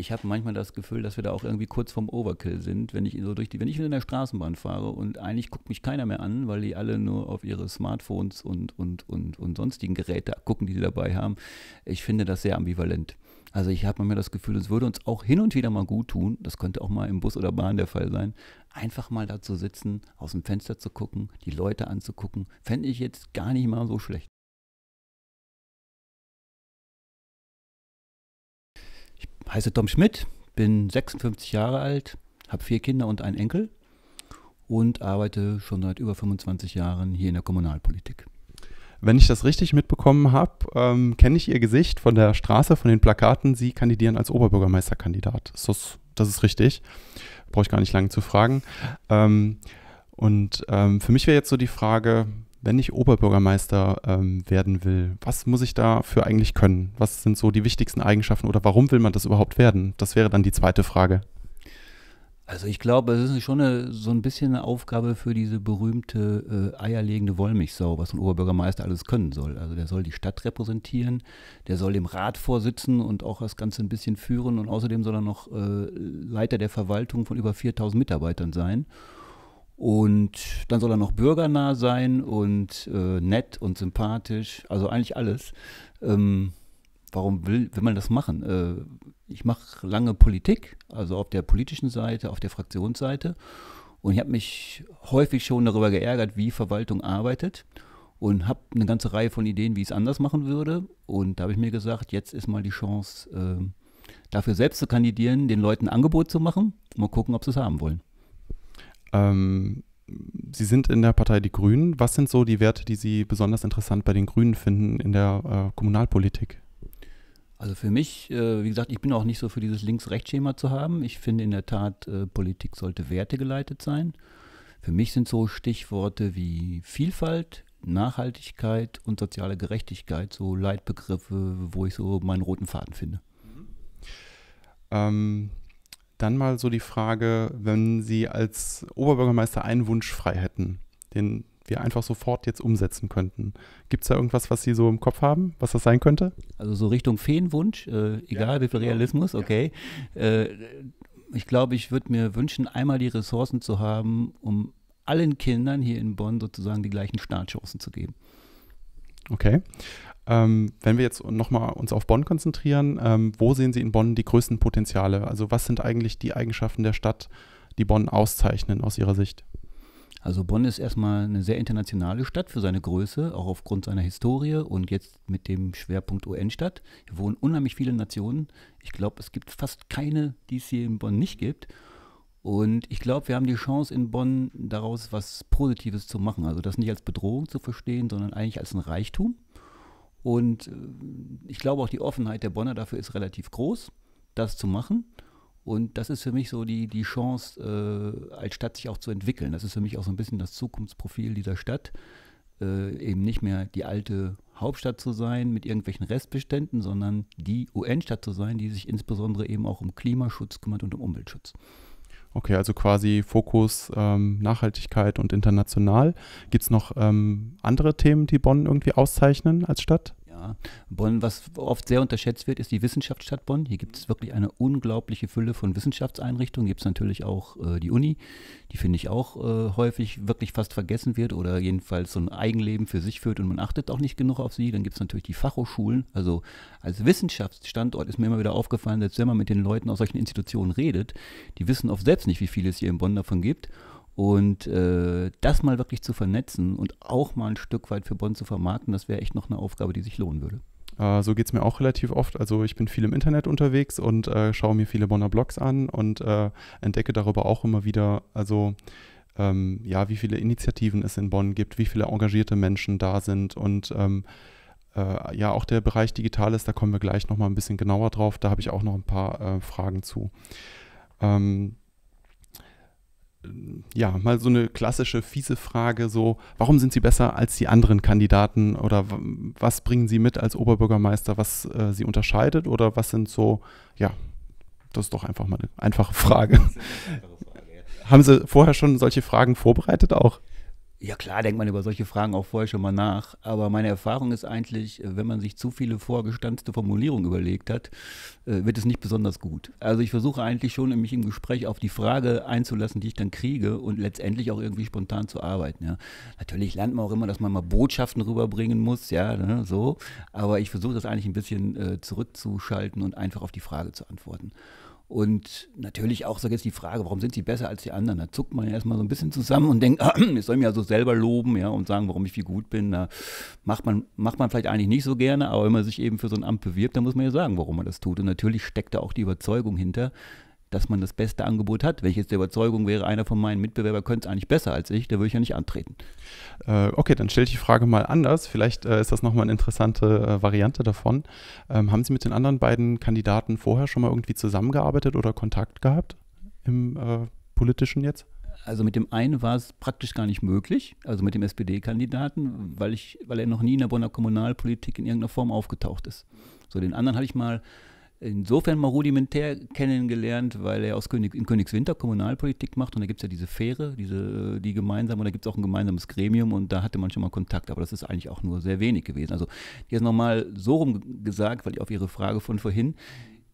ich habe manchmal das Gefühl, dass wir da auch irgendwie kurz vorm Overkill sind, wenn ich so durch die, wenn ich in der Straßenbahn fahre und eigentlich guckt mich keiner mehr an, weil die alle nur auf ihre Smartphones und, und, und, und sonstigen Geräte gucken, die sie dabei haben. Ich finde das sehr ambivalent. Also ich habe mir das Gefühl, es würde uns auch hin und wieder mal gut tun, das könnte auch mal im Bus oder Bahn der Fall sein, einfach mal da zu sitzen, aus dem Fenster zu gucken, die Leute anzugucken, fände ich jetzt gar nicht mal so schlecht. Heiße Tom Schmidt, bin 56 Jahre alt, habe vier Kinder und einen Enkel und arbeite schon seit über 25 Jahren hier in der Kommunalpolitik. Wenn ich das richtig mitbekommen habe, ähm, kenne ich Ihr Gesicht von der Straße, von den Plakaten. Sie kandidieren als Oberbürgermeisterkandidat. Ist das, das ist richtig. Brauche ich gar nicht lange zu fragen. Ähm, und ähm, für mich wäre jetzt so die Frage, wenn ich Oberbürgermeister ähm, werden will, was muss ich dafür eigentlich können? Was sind so die wichtigsten Eigenschaften oder warum will man das überhaupt werden? Das wäre dann die zweite Frage. Also ich glaube, es ist schon eine, so ein bisschen eine Aufgabe für diese berühmte äh, eierlegende Wollmilchsau, was ein Oberbürgermeister alles können soll. Also der soll die Stadt repräsentieren, der soll dem Rat vorsitzen und auch das Ganze ein bisschen führen und außerdem soll er noch äh, Leiter der Verwaltung von über 4000 Mitarbeitern sein. Und dann soll er noch bürgernah sein und äh, nett und sympathisch, also eigentlich alles. Ähm, warum will, will man das machen? Äh, ich mache lange Politik, also auf der politischen Seite, auf der Fraktionsseite. Und ich habe mich häufig schon darüber geärgert, wie Verwaltung arbeitet. Und habe eine ganze Reihe von Ideen, wie ich es anders machen würde. Und da habe ich mir gesagt, jetzt ist mal die Chance, äh, dafür selbst zu kandidieren, den Leuten ein Angebot zu machen. Mal gucken, ob sie es haben wollen. Ähm, Sie sind in der Partei Die Grünen. Was sind so die Werte, die Sie besonders interessant bei den Grünen finden in der äh, Kommunalpolitik? Also für mich, äh, wie gesagt, ich bin auch nicht so für dieses Links-Rechts-Schema zu haben. Ich finde in der Tat, äh, Politik sollte wertegeleitet sein. Für mich sind so Stichworte wie Vielfalt, Nachhaltigkeit und soziale Gerechtigkeit so Leitbegriffe, wo ich so meinen roten Faden finde. Mhm. Ähm, dann mal so die Frage, wenn Sie als Oberbürgermeister einen Wunsch frei hätten, den wir einfach sofort jetzt umsetzen könnten. Gibt es da irgendwas, was Sie so im Kopf haben, was das sein könnte? Also so Richtung Feenwunsch, äh, egal ja, wie viel. Realismus, okay. Ja. Äh, ich glaube, ich würde mir wünschen, einmal die Ressourcen zu haben, um allen Kindern hier in Bonn sozusagen die gleichen Startchancen zu geben. Okay. Ähm, wenn wir jetzt nochmal uns auf Bonn konzentrieren, ähm, wo sehen Sie in Bonn die größten Potenziale? Also was sind eigentlich die Eigenschaften der Stadt, die Bonn auszeichnen aus Ihrer Sicht? Also Bonn ist erstmal eine sehr internationale Stadt für seine Größe, auch aufgrund seiner Historie und jetzt mit dem Schwerpunkt UN-Stadt. Hier wohnen unheimlich viele Nationen. Ich glaube, es gibt fast keine, die es hier in Bonn nicht gibt. Und ich glaube, wir haben die Chance in Bonn daraus was Positives zu machen. Also das nicht als Bedrohung zu verstehen, sondern eigentlich als ein Reichtum. Und äh, ich glaube auch die Offenheit der Bonner dafür ist relativ groß, das zu machen. Und das ist für mich so die, die Chance, äh, als Stadt sich auch zu entwickeln. Das ist für mich auch so ein bisschen das Zukunftsprofil dieser Stadt. Äh, eben nicht mehr die alte Hauptstadt zu sein mit irgendwelchen Restbeständen, sondern die UN-Stadt zu sein, die sich insbesondere eben auch um Klimaschutz kümmert und um Umweltschutz. Okay, also quasi Fokus ähm, Nachhaltigkeit und international. Gibt es noch ähm, andere Themen, die Bonn irgendwie auszeichnen als Stadt? Bonn, was oft sehr unterschätzt wird, ist die Wissenschaftsstadt Bonn. Hier gibt es wirklich eine unglaubliche Fülle von Wissenschaftseinrichtungen. Gibt es natürlich auch äh, die Uni, die finde ich auch äh, häufig wirklich fast vergessen wird oder jedenfalls so ein Eigenleben für sich führt und man achtet auch nicht genug auf sie. Dann gibt es natürlich die Fachhochschulen. Also als Wissenschaftsstandort ist mir immer wieder aufgefallen, dass wenn man mit den Leuten aus solchen Institutionen redet, die wissen oft selbst nicht, wie viel es hier in Bonn davon gibt. Und äh, das mal wirklich zu vernetzen und auch mal ein Stück weit für Bonn zu vermarkten, das wäre echt noch eine Aufgabe, die sich lohnen würde. Äh, so geht es mir auch relativ oft. Also ich bin viel im Internet unterwegs und äh, schaue mir viele Bonner Blogs an und äh, entdecke darüber auch immer wieder, also ähm, ja, wie viele Initiativen es in Bonn gibt, wie viele engagierte Menschen da sind und ähm, äh, ja, auch der Bereich Digitales, da kommen wir gleich nochmal ein bisschen genauer drauf. Da habe ich auch noch ein paar äh, Fragen zu. Ähm, ja, mal so eine klassische fiese Frage, so, warum sind Sie besser als die anderen Kandidaten oder was bringen Sie mit als Oberbürgermeister, was äh, Sie unterscheidet oder was sind so, ja, das ist doch einfach mal eine einfache Frage. Eine einfache Frage ja. Haben Sie vorher schon solche Fragen vorbereitet auch? Ja klar, denkt man über solche Fragen auch vorher schon mal nach. Aber meine Erfahrung ist eigentlich, äh, wenn man sich zu viele vorgestanzte Formulierungen überlegt hat, äh, wird es nicht besonders gut. Also ich versuche eigentlich schon, mich im Gespräch auf die Frage einzulassen, die ich dann kriege und letztendlich auch irgendwie spontan zu arbeiten. Ja. Natürlich lernt man auch immer, dass man mal Botschaften rüberbringen muss, ja, ne, so. Aber ich versuche das eigentlich ein bisschen äh, zurückzuschalten und einfach auf die Frage zu antworten. Und natürlich auch so jetzt die Frage, warum sind sie besser als die anderen? Da zuckt man ja erstmal so ein bisschen zusammen und denkt, ich soll mir ja so selber loben ja, und sagen, warum ich wie gut bin. Da macht man, macht man vielleicht eigentlich nicht so gerne, aber wenn man sich eben für so ein Amt bewirbt, dann muss man ja sagen, warum man das tut. Und natürlich steckt da auch die Überzeugung hinter, dass man das beste Angebot hat. Wenn ich jetzt der Überzeugung wäre, einer von meinen Mitbewerbern könnte es eigentlich besser als ich, da würde ich ja nicht antreten. Äh, okay, dann stelle ich die Frage mal anders. Vielleicht äh, ist das nochmal eine interessante äh, Variante davon. Ähm, haben Sie mit den anderen beiden Kandidaten vorher schon mal irgendwie zusammengearbeitet oder Kontakt gehabt im äh, politischen jetzt? Also mit dem einen war es praktisch gar nicht möglich, also mit dem SPD-Kandidaten, weil, weil er noch nie in der Bonner Kommunalpolitik in irgendeiner Form aufgetaucht ist. So, den anderen hatte ich mal insofern mal rudimentär kennengelernt, weil er aus König, in Königswinter Kommunalpolitik macht und da gibt es ja diese Fähre, diese, die gemeinsam, und da gibt es auch ein gemeinsames Gremium und da hatte man schon mal Kontakt, aber das ist eigentlich auch nur sehr wenig gewesen. Also jetzt nochmal so rum gesagt, weil ich auf Ihre Frage von vorhin,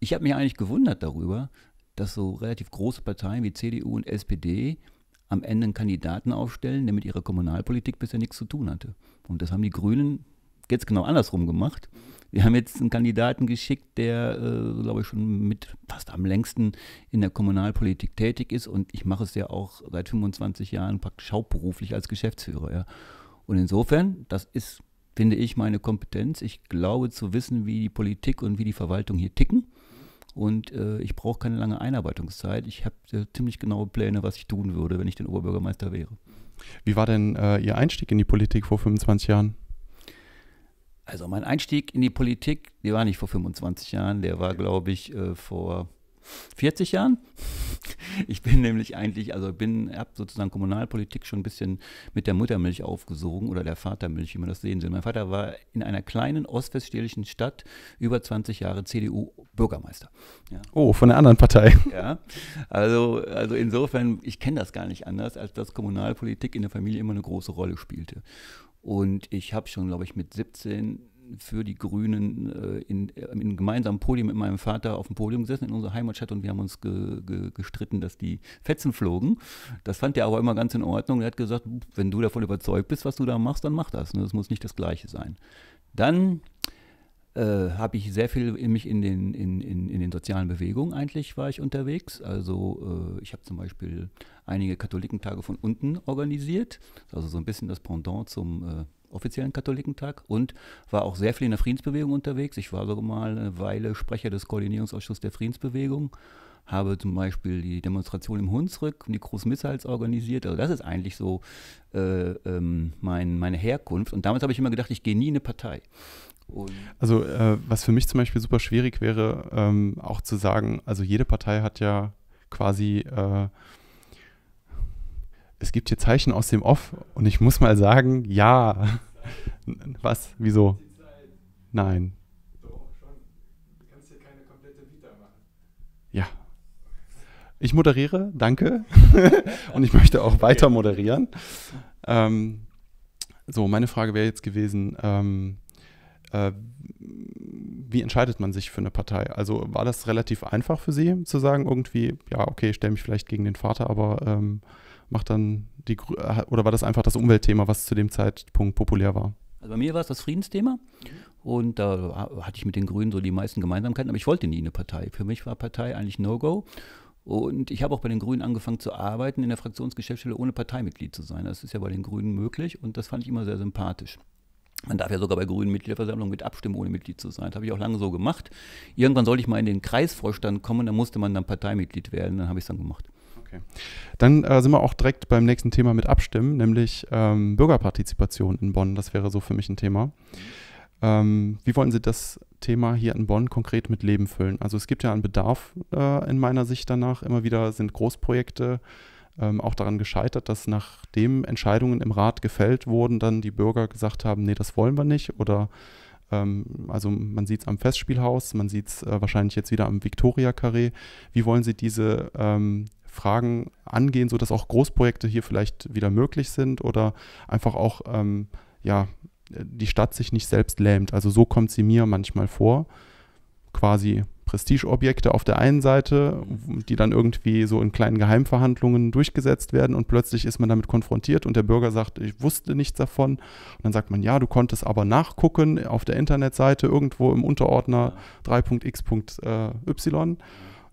ich habe mich eigentlich gewundert darüber, dass so relativ große Parteien wie CDU und SPD am Ende einen Kandidaten aufstellen, der mit ihrer Kommunalpolitik bisher nichts zu tun hatte. Und das haben die Grünen jetzt genau andersrum gemacht. Wir haben jetzt einen Kandidaten geschickt, der, äh, glaube ich, schon mit fast am längsten in der Kommunalpolitik tätig ist und ich mache es ja auch seit 25 Jahren praktisch hauptberuflich als Geschäftsführer. Ja. Und insofern, das ist, finde ich, meine Kompetenz. Ich glaube zu wissen, wie die Politik und wie die Verwaltung hier ticken. Und äh, ich brauche keine lange Einarbeitungszeit. Ich habe äh, ziemlich genaue Pläne, was ich tun würde, wenn ich den Oberbürgermeister wäre. Wie war denn äh, Ihr Einstieg in die Politik vor 25 Jahren? Also mein Einstieg in die Politik, der war nicht vor 25 Jahren, der war, glaube ich, äh, vor 40 Jahren. Ich bin nämlich eigentlich, also bin, habe sozusagen Kommunalpolitik schon ein bisschen mit der Muttermilch aufgesogen oder der Vatermilch, wie man das sehen soll. Mein Vater war in einer kleinen ostwestfälischen Stadt über 20 Jahre CDU-Bürgermeister. Ja. Oh, von einer anderen Partei. Ja, also, also insofern, ich kenne das gar nicht anders, als dass Kommunalpolitik in der Familie immer eine große Rolle spielte. Und ich habe schon, glaube ich, mit 17 für die Grünen äh, in, äh, in einem gemeinsamen Podium mit meinem Vater auf dem Podium gesessen in unserer Heimatstadt und wir haben uns ge, ge, gestritten, dass die Fetzen flogen. Das fand er aber immer ganz in Ordnung. Er hat gesagt, wenn du davon überzeugt bist, was du da machst, dann mach das. Das muss nicht das Gleiche sein. Dann äh, habe ich sehr viel in mich in den, in, in, in den sozialen Bewegungen eigentlich war ich unterwegs. Also äh, ich habe zum Beispiel einige Katholikentage von unten organisiert, also so ein bisschen das Pendant zum äh, offiziellen Katholikentag und war auch sehr viel in der Friedensbewegung unterwegs. Ich war sogar mal eine Weile Sprecher des Koordinierungsausschusses der Friedensbewegung, habe zum Beispiel die Demonstration im Hunsrück und die Großmissals organisiert. Also das ist eigentlich so äh, ähm, mein, meine Herkunft. Und damals habe ich immer gedacht, ich gehe nie in eine Partei. Und also äh, was für mich zum Beispiel super schwierig wäre, ähm, auch zu sagen, also jede Partei hat ja quasi, äh, es gibt hier Zeichen aus dem Off und ich muss mal sagen, ja. was? Wieso? Nein. Ja. Ich moderiere, danke. und ich möchte auch weiter moderieren. Ähm, so, meine Frage wäre jetzt gewesen, ähm, äh, wie entscheidet man sich für eine Partei? Also war das relativ einfach für Sie zu sagen, irgendwie, ja, okay, ich stelle mich vielleicht gegen den Vater, aber ähm, macht dann die, äh, oder war das einfach das Umweltthema, was zu dem Zeitpunkt populär war? Also bei mir war es das Friedensthema und da hatte ich mit den Grünen so die meisten Gemeinsamkeiten, aber ich wollte nie eine Partei. Für mich war Partei eigentlich No-Go. Und ich habe auch bei den Grünen angefangen zu arbeiten in der Fraktionsgeschäftsstelle, ohne Parteimitglied zu sein. Das ist ja bei den Grünen möglich und das fand ich immer sehr sympathisch. Man darf ja sogar bei grünen Mitgliederversammlungen mit abstimmen, ohne Mitglied zu sein. Das habe ich auch lange so gemacht. Irgendwann sollte ich mal in den Kreisvorstand kommen, da musste man dann Parteimitglied werden, dann habe ich es dann gemacht. Okay. Dann äh, sind wir auch direkt beim nächsten Thema mit Abstimmen, nämlich ähm, Bürgerpartizipation in Bonn. Das wäre so für mich ein Thema. Ähm, wie wollen Sie das Thema hier in Bonn konkret mit Leben füllen? Also es gibt ja einen Bedarf äh, in meiner Sicht danach. Immer wieder sind Großprojekte ähm, auch daran gescheitert, dass nachdem Entscheidungen im Rat gefällt wurden, dann die Bürger gesagt haben, nee, das wollen wir nicht. Oder ähm, also man sieht es am Festspielhaus, man sieht es äh, wahrscheinlich jetzt wieder am Victoria Carré. Wie wollen Sie diese ähm, Fragen angehen, sodass auch Großprojekte hier vielleicht wieder möglich sind oder einfach auch ähm, ja, die Stadt sich nicht selbst lähmt. Also so kommt sie mir manchmal vor. Quasi Prestigeobjekte auf der einen Seite, die dann irgendwie so in kleinen Geheimverhandlungen durchgesetzt werden und plötzlich ist man damit konfrontiert und der Bürger sagt, ich wusste nichts davon. Und dann sagt man, ja, du konntest aber nachgucken auf der Internetseite irgendwo im Unterordner 3.x.y.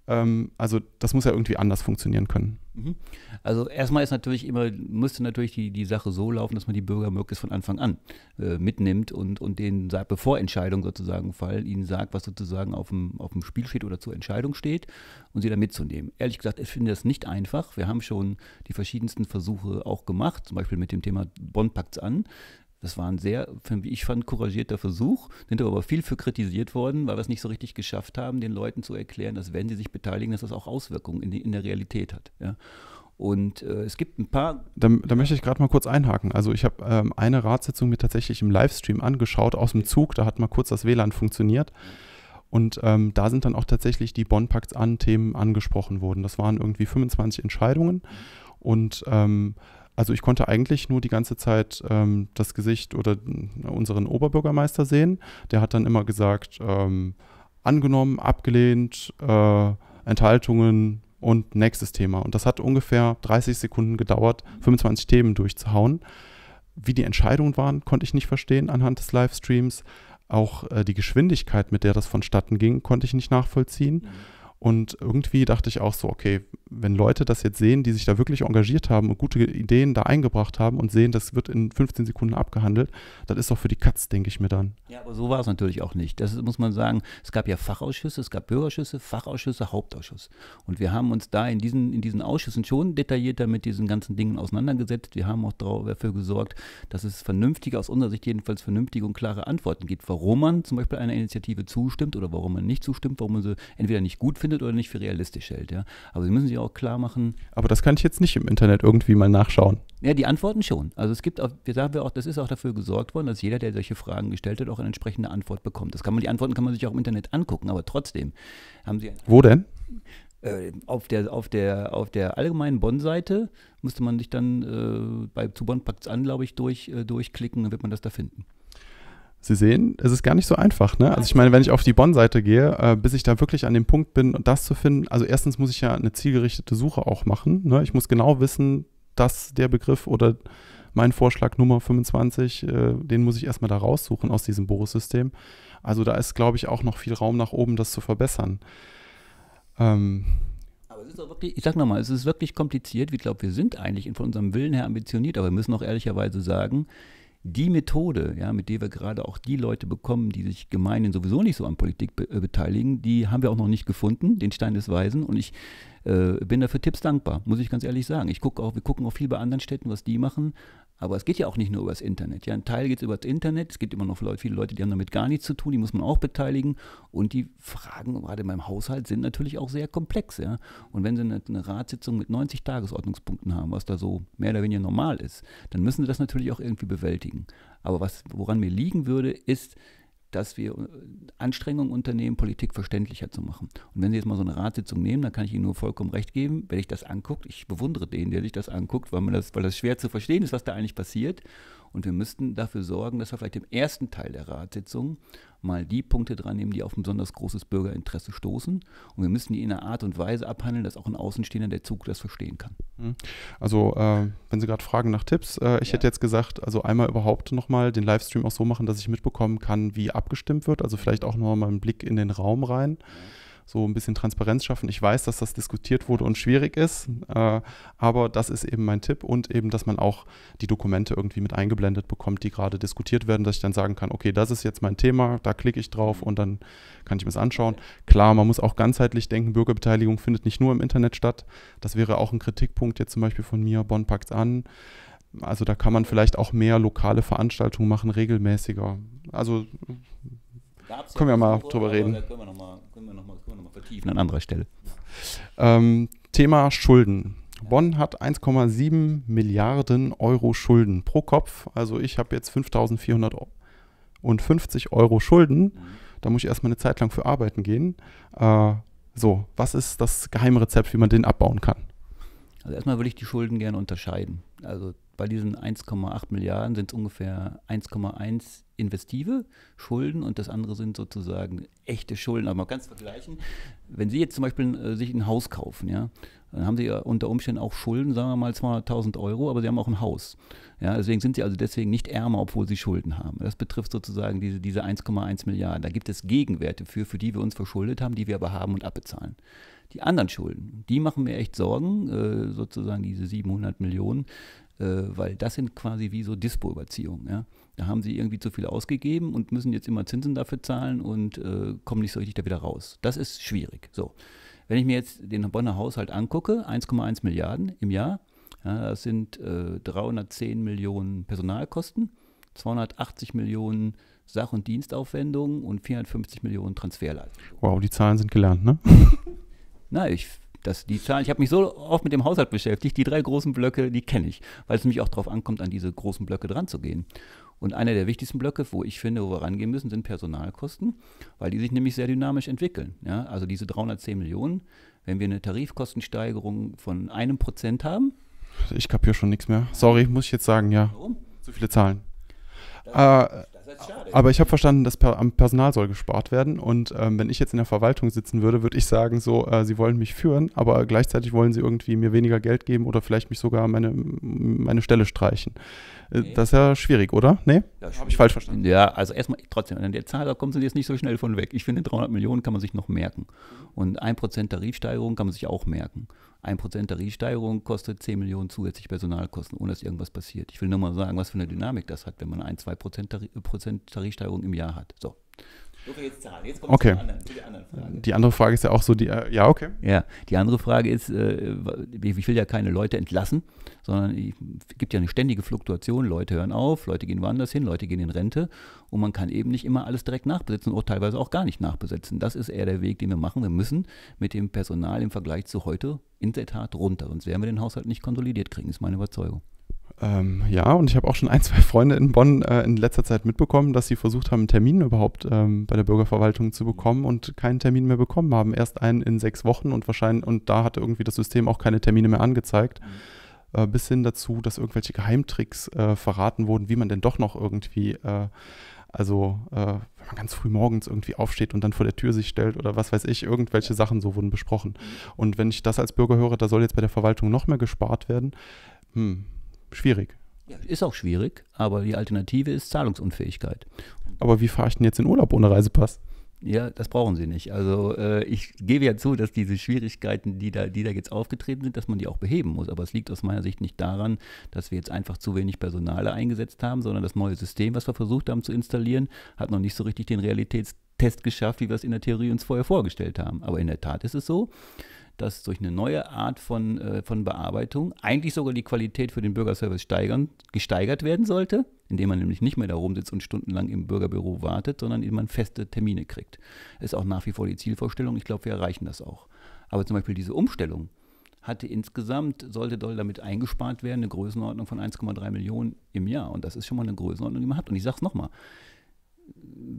Ähm, also das muss ja irgendwie anders funktionieren können. Mhm. Also erstmal ist natürlich immer, müsste natürlich die, die Sache so laufen, dass man die Bürger möglichst von Anfang an äh, mitnimmt und, und denen sagt, bevor Entscheidungen sozusagen fallen, ihnen sagt, was sozusagen auf dem, auf dem Spiel steht oder zur Entscheidung steht und sie dann mitzunehmen. Ehrlich gesagt, ich finde das nicht einfach. Wir haben schon die verschiedensten Versuche auch gemacht, zum Beispiel mit dem Thema Bonn-Pakts an. Das war ein sehr, wie ich fand, couragierter Versuch, sind aber viel für kritisiert worden, weil wir es nicht so richtig geschafft haben, den Leuten zu erklären, dass wenn sie sich beteiligen, dass das auch Auswirkungen in, die, in der Realität hat. Ja. Und äh, es gibt ein paar. Da, da möchte ich gerade mal kurz einhaken. Also ich habe ähm, eine Ratssitzung mir tatsächlich im Livestream angeschaut aus dem Zug. Da hat mal kurz das WLAN funktioniert. Und ähm, da sind dann auch tatsächlich die Bonn-Pakts an Themen angesprochen worden. Das waren irgendwie 25 Entscheidungen. Und ähm, also ich konnte eigentlich nur die ganze Zeit ähm, das Gesicht oder unseren Oberbürgermeister sehen. Der hat dann immer gesagt, ähm, angenommen, abgelehnt, äh, Enthaltungen und nächstes Thema. Und das hat ungefähr 30 Sekunden gedauert, 25 Themen durchzuhauen. Wie die Entscheidungen waren, konnte ich nicht verstehen anhand des Livestreams. Auch äh, die Geschwindigkeit, mit der das vonstatten ging, konnte ich nicht nachvollziehen. Mhm. Und irgendwie dachte ich auch so, okay, wenn Leute das jetzt sehen, die sich da wirklich engagiert haben und gute Ideen da eingebracht haben und sehen, das wird in 15 Sekunden abgehandelt, das ist doch für die Katz, denke ich mir dann. Ja, aber so war es natürlich auch nicht. Das muss man sagen, es gab ja Fachausschüsse, es gab Bürgerschüsse, Fachausschüsse, Hauptausschuss. Und wir haben uns da in diesen, in diesen Ausschüssen schon detaillierter mit diesen ganzen Dingen auseinandergesetzt. Wir haben auch dafür gesorgt, dass es vernünftige, aus unserer Sicht jedenfalls vernünftige und klare Antworten gibt, warum man zum Beispiel einer Initiative zustimmt oder warum man nicht zustimmt, warum man sie entweder nicht gut findet findet oder nicht für realistisch hält. Ja? Aber Sie müssen sich auch klar machen. Aber das kann ich jetzt nicht im Internet irgendwie mal nachschauen. Ja, die Antworten schon. Also es gibt auch, wir sagen wir auch, das ist auch dafür gesorgt worden, dass jeder, der solche Fragen gestellt hat, auch eine entsprechende Antwort bekommt. Das kann man, die Antworten kann man sich auch im Internet angucken, aber trotzdem haben Sie. Wo denn? Äh, auf der, auf der, auf der allgemeinen Bonn-Seite müsste man sich dann äh, bei zu Bonn packt's an, glaube ich, durch, äh, durchklicken, dann wird man das da finden. Sie sehen, es ist gar nicht so einfach. Ne? Also ich meine, wenn ich auf die Bonn-Seite gehe, äh, bis ich da wirklich an dem Punkt bin, das zu finden, also erstens muss ich ja eine zielgerichtete Suche auch machen. Ne? Ich muss genau wissen, dass der Begriff oder mein Vorschlag Nummer 25, äh, den muss ich erstmal da raussuchen aus diesem Boris-System. Also da ist, glaube ich, auch noch viel Raum nach oben, das zu verbessern. Ähm, aber es ist auch wirklich, ich sag nochmal, es ist wirklich kompliziert. Ich glaube, wir sind eigentlich von unserem Willen her ambitioniert, aber wir müssen auch ehrlicherweise sagen, die Methode, ja, mit der wir gerade auch die Leute bekommen, die sich gemeinhin sowieso nicht so an Politik be äh, beteiligen, die haben wir auch noch nicht gefunden, den Stein des Weisen. Und ich äh, bin dafür Tipps dankbar, muss ich ganz ehrlich sagen. Ich gucke auch, wir gucken auch viel bei anderen Städten, was die machen. Aber es geht ja auch nicht nur über das Internet. Ja, ein Teil geht über das Internet. Es gibt immer noch viele Leute, die haben damit gar nichts zu tun. Die muss man auch beteiligen. Und die Fragen, gerade meinem Haushalt, sind natürlich auch sehr komplex. Ja. Und wenn Sie eine, eine Ratssitzung mit 90 Tagesordnungspunkten haben, was da so mehr oder weniger normal ist, dann müssen Sie das natürlich auch irgendwie bewältigen. Aber was, woran mir liegen würde, ist, dass wir äh, Anstrengungen unternehmen, Politik verständlicher zu machen. Und wenn Sie jetzt mal so eine Ratssitzung nehmen, dann kann ich Ihnen nur vollkommen recht geben, wenn ich das anguckt, ich bewundere den, der sich das anguckt, weil, man das, weil das schwer zu verstehen ist, was da eigentlich passiert. Und wir müssten dafür sorgen, dass wir vielleicht im ersten Teil der Ratssitzung mal die Punkte dran nehmen, die auf ein besonders großes Bürgerinteresse stoßen. Und wir müssen die in einer Art und Weise abhandeln, dass auch ein Außenstehender der Zug das verstehen kann. Hm. Also, äh, wenn Sie gerade fragen nach Tipps, äh, ich ja. hätte jetzt gesagt, also einmal überhaupt nochmal den Livestream auch so machen, dass ich mitbekommen kann, wie abgestimmt wird. Also vielleicht auch nochmal einen Blick in den Raum rein. Ja so ein bisschen Transparenz schaffen. Ich weiß, dass das diskutiert wurde und schwierig ist, äh, aber das ist eben mein Tipp und eben, dass man auch die Dokumente irgendwie mit eingeblendet bekommt, die gerade diskutiert werden, dass ich dann sagen kann, okay, das ist jetzt mein Thema, da klicke ich drauf und dann kann ich mir das anschauen. Klar, man muss auch ganzheitlich denken, Bürgerbeteiligung findet nicht nur im Internet statt. Das wäre auch ein Kritikpunkt jetzt zum Beispiel von mir, Bonn packt's an. Also da kann man vielleicht auch mehr lokale Veranstaltungen machen, regelmäßiger. Also können wir mal drüber reden. können wir nochmal noch noch vertiefen an anderer Stelle. Ähm, Thema Schulden. Bonn hat 1,7 Milliarden Euro Schulden pro Kopf. Also ich habe jetzt 5.450 Euro Schulden. Mhm. Da muss ich erstmal eine Zeit lang für arbeiten gehen. Äh, so, was ist das Geheimrezept, wie man den abbauen kann? Also erstmal würde ich die Schulden gerne unterscheiden. Also bei diesen 1,8 Milliarden sind es ungefähr 1,1 investive Schulden und das andere sind sozusagen echte Schulden. Aber man kann es vergleichen. Wenn Sie jetzt zum Beispiel äh, sich ein Haus kaufen, ja, dann haben Sie ja unter Umständen auch Schulden, sagen wir mal 200.000 Euro, aber Sie haben auch ein Haus. Ja, deswegen sind Sie also deswegen nicht ärmer, obwohl Sie Schulden haben. Das betrifft sozusagen diese, diese 1,1 Milliarden. Da gibt es Gegenwerte für, für die wir uns verschuldet haben, die wir aber haben und abbezahlen. Die anderen Schulden, die machen mir echt Sorgen, äh, sozusagen diese 700 Millionen, weil das sind quasi wie so Dispo-Überziehungen. Ja? Da haben sie irgendwie zu viel ausgegeben und müssen jetzt immer Zinsen dafür zahlen und äh, kommen nicht so richtig da wieder raus. Das ist schwierig. So. Wenn ich mir jetzt den Bonner Haushalt angucke, 1,1 Milliarden im Jahr, ja, das sind äh, 310 Millionen Personalkosten, 280 Millionen Sach- und Dienstaufwendungen und 450 Millionen Transferleistungen. Wow, die Zahlen sind gelernt, ne? Na, ich, das, die Zahlen, ich habe mich so oft mit dem Haushalt beschäftigt, die drei großen Blöcke, die kenne ich, weil es nämlich auch darauf ankommt, an diese großen Blöcke dran zu gehen. Und einer der wichtigsten Blöcke, wo ich finde, wo wir rangehen müssen, sind Personalkosten, weil die sich nämlich sehr dynamisch entwickeln. Ja? Also diese 310 Millionen, wenn wir eine Tarifkostensteigerung von einem Prozent haben. Ich kapiere schon nichts mehr. Sorry, muss ich jetzt sagen, ja. Warum? Zu viele Zahlen. Äh, aber ich habe verstanden, dass per, am Personal soll gespart werden. Und ähm, wenn ich jetzt in der Verwaltung sitzen würde, würde ich sagen, so, äh, sie wollen mich führen, aber gleichzeitig wollen sie irgendwie mir weniger Geld geben oder vielleicht mich sogar meine, meine Stelle streichen. Äh, nee. Das ist ja schwierig, oder? Nee? Habe ich falsch verstanden? Ja, also erstmal trotzdem, an der Zahl, da kommen sie jetzt nicht so schnell von weg. Ich finde, 300 Millionen kann man sich noch merken. Und 1% Tarifsteigerung kann man sich auch merken. 1% Tarifsteigerung kostet 10 Millionen zusätzlich Personalkosten, ohne dass irgendwas passiert. Ich will nur mal sagen, was für eine Dynamik das hat, wenn man 1, 2% Tarif, Tarifsteigerung im Jahr hat. So. So viel jetzt Zahlen. Jetzt okay. zu, anderen, zu der anderen Frage. Die andere Frage ist ja auch so, die, äh, ja, okay. Ja, die andere Frage ist, äh, ich will ja keine Leute entlassen, sondern es gibt ja eine ständige Fluktuation. Leute hören auf, Leute gehen woanders hin, Leute gehen in Rente und man kann eben nicht immer alles direkt nachbesetzen und teilweise auch gar nicht nachbesetzen. Das ist eher der Weg, den wir machen. Wir müssen mit dem Personal im Vergleich zu heute in der Tat runter, sonst werden wir den Haushalt nicht konsolidiert kriegen, ist meine Überzeugung. Ähm, ja, und ich habe auch schon ein, zwei Freunde in Bonn äh, in letzter Zeit mitbekommen, dass sie versucht haben, einen Termin überhaupt ähm, bei der Bürgerverwaltung zu bekommen und keinen Termin mehr bekommen haben. Erst einen in sechs Wochen und wahrscheinlich, und da hatte irgendwie das System auch keine Termine mehr angezeigt. Mhm. Äh, bis hin dazu, dass irgendwelche Geheimtricks äh, verraten wurden, wie man denn doch noch irgendwie, äh, also äh, wenn man ganz früh morgens irgendwie aufsteht und dann vor der Tür sich stellt oder was weiß ich, irgendwelche Sachen so wurden besprochen. Mhm. Und wenn ich das als Bürger höre, da soll jetzt bei der Verwaltung noch mehr gespart werden, hm, schwierig. Ja, ist auch schwierig, aber die Alternative ist Zahlungsunfähigkeit. Aber wie fahre ich denn jetzt in Urlaub ohne Reisepass? Ja, das brauchen sie nicht. Also äh, ich gebe ja zu, dass diese Schwierigkeiten, die da, die da jetzt aufgetreten sind, dass man die auch beheben muss. Aber es liegt aus meiner Sicht nicht daran, dass wir jetzt einfach zu wenig Personale eingesetzt haben, sondern das neue System, was wir versucht haben zu installieren, hat noch nicht so richtig den Realitätstest geschafft, wie wir es in der Theorie uns vorher vorgestellt haben. Aber in der Tat ist es so, dass durch eine neue Art von, äh, von Bearbeitung eigentlich sogar die Qualität für den Bürgerservice steigern, gesteigert werden sollte, indem man nämlich nicht mehr da rumsitzt und stundenlang im Bürgerbüro wartet, sondern indem man feste Termine kriegt. Ist auch nach wie vor die Zielvorstellung. Ich glaube, wir erreichen das auch. Aber zum Beispiel diese Umstellung hatte insgesamt, sollte doll damit eingespart werden, eine Größenordnung von 1,3 Millionen im Jahr. Und das ist schon mal eine Größenordnung, die man hat. Und ich sage es nochmal,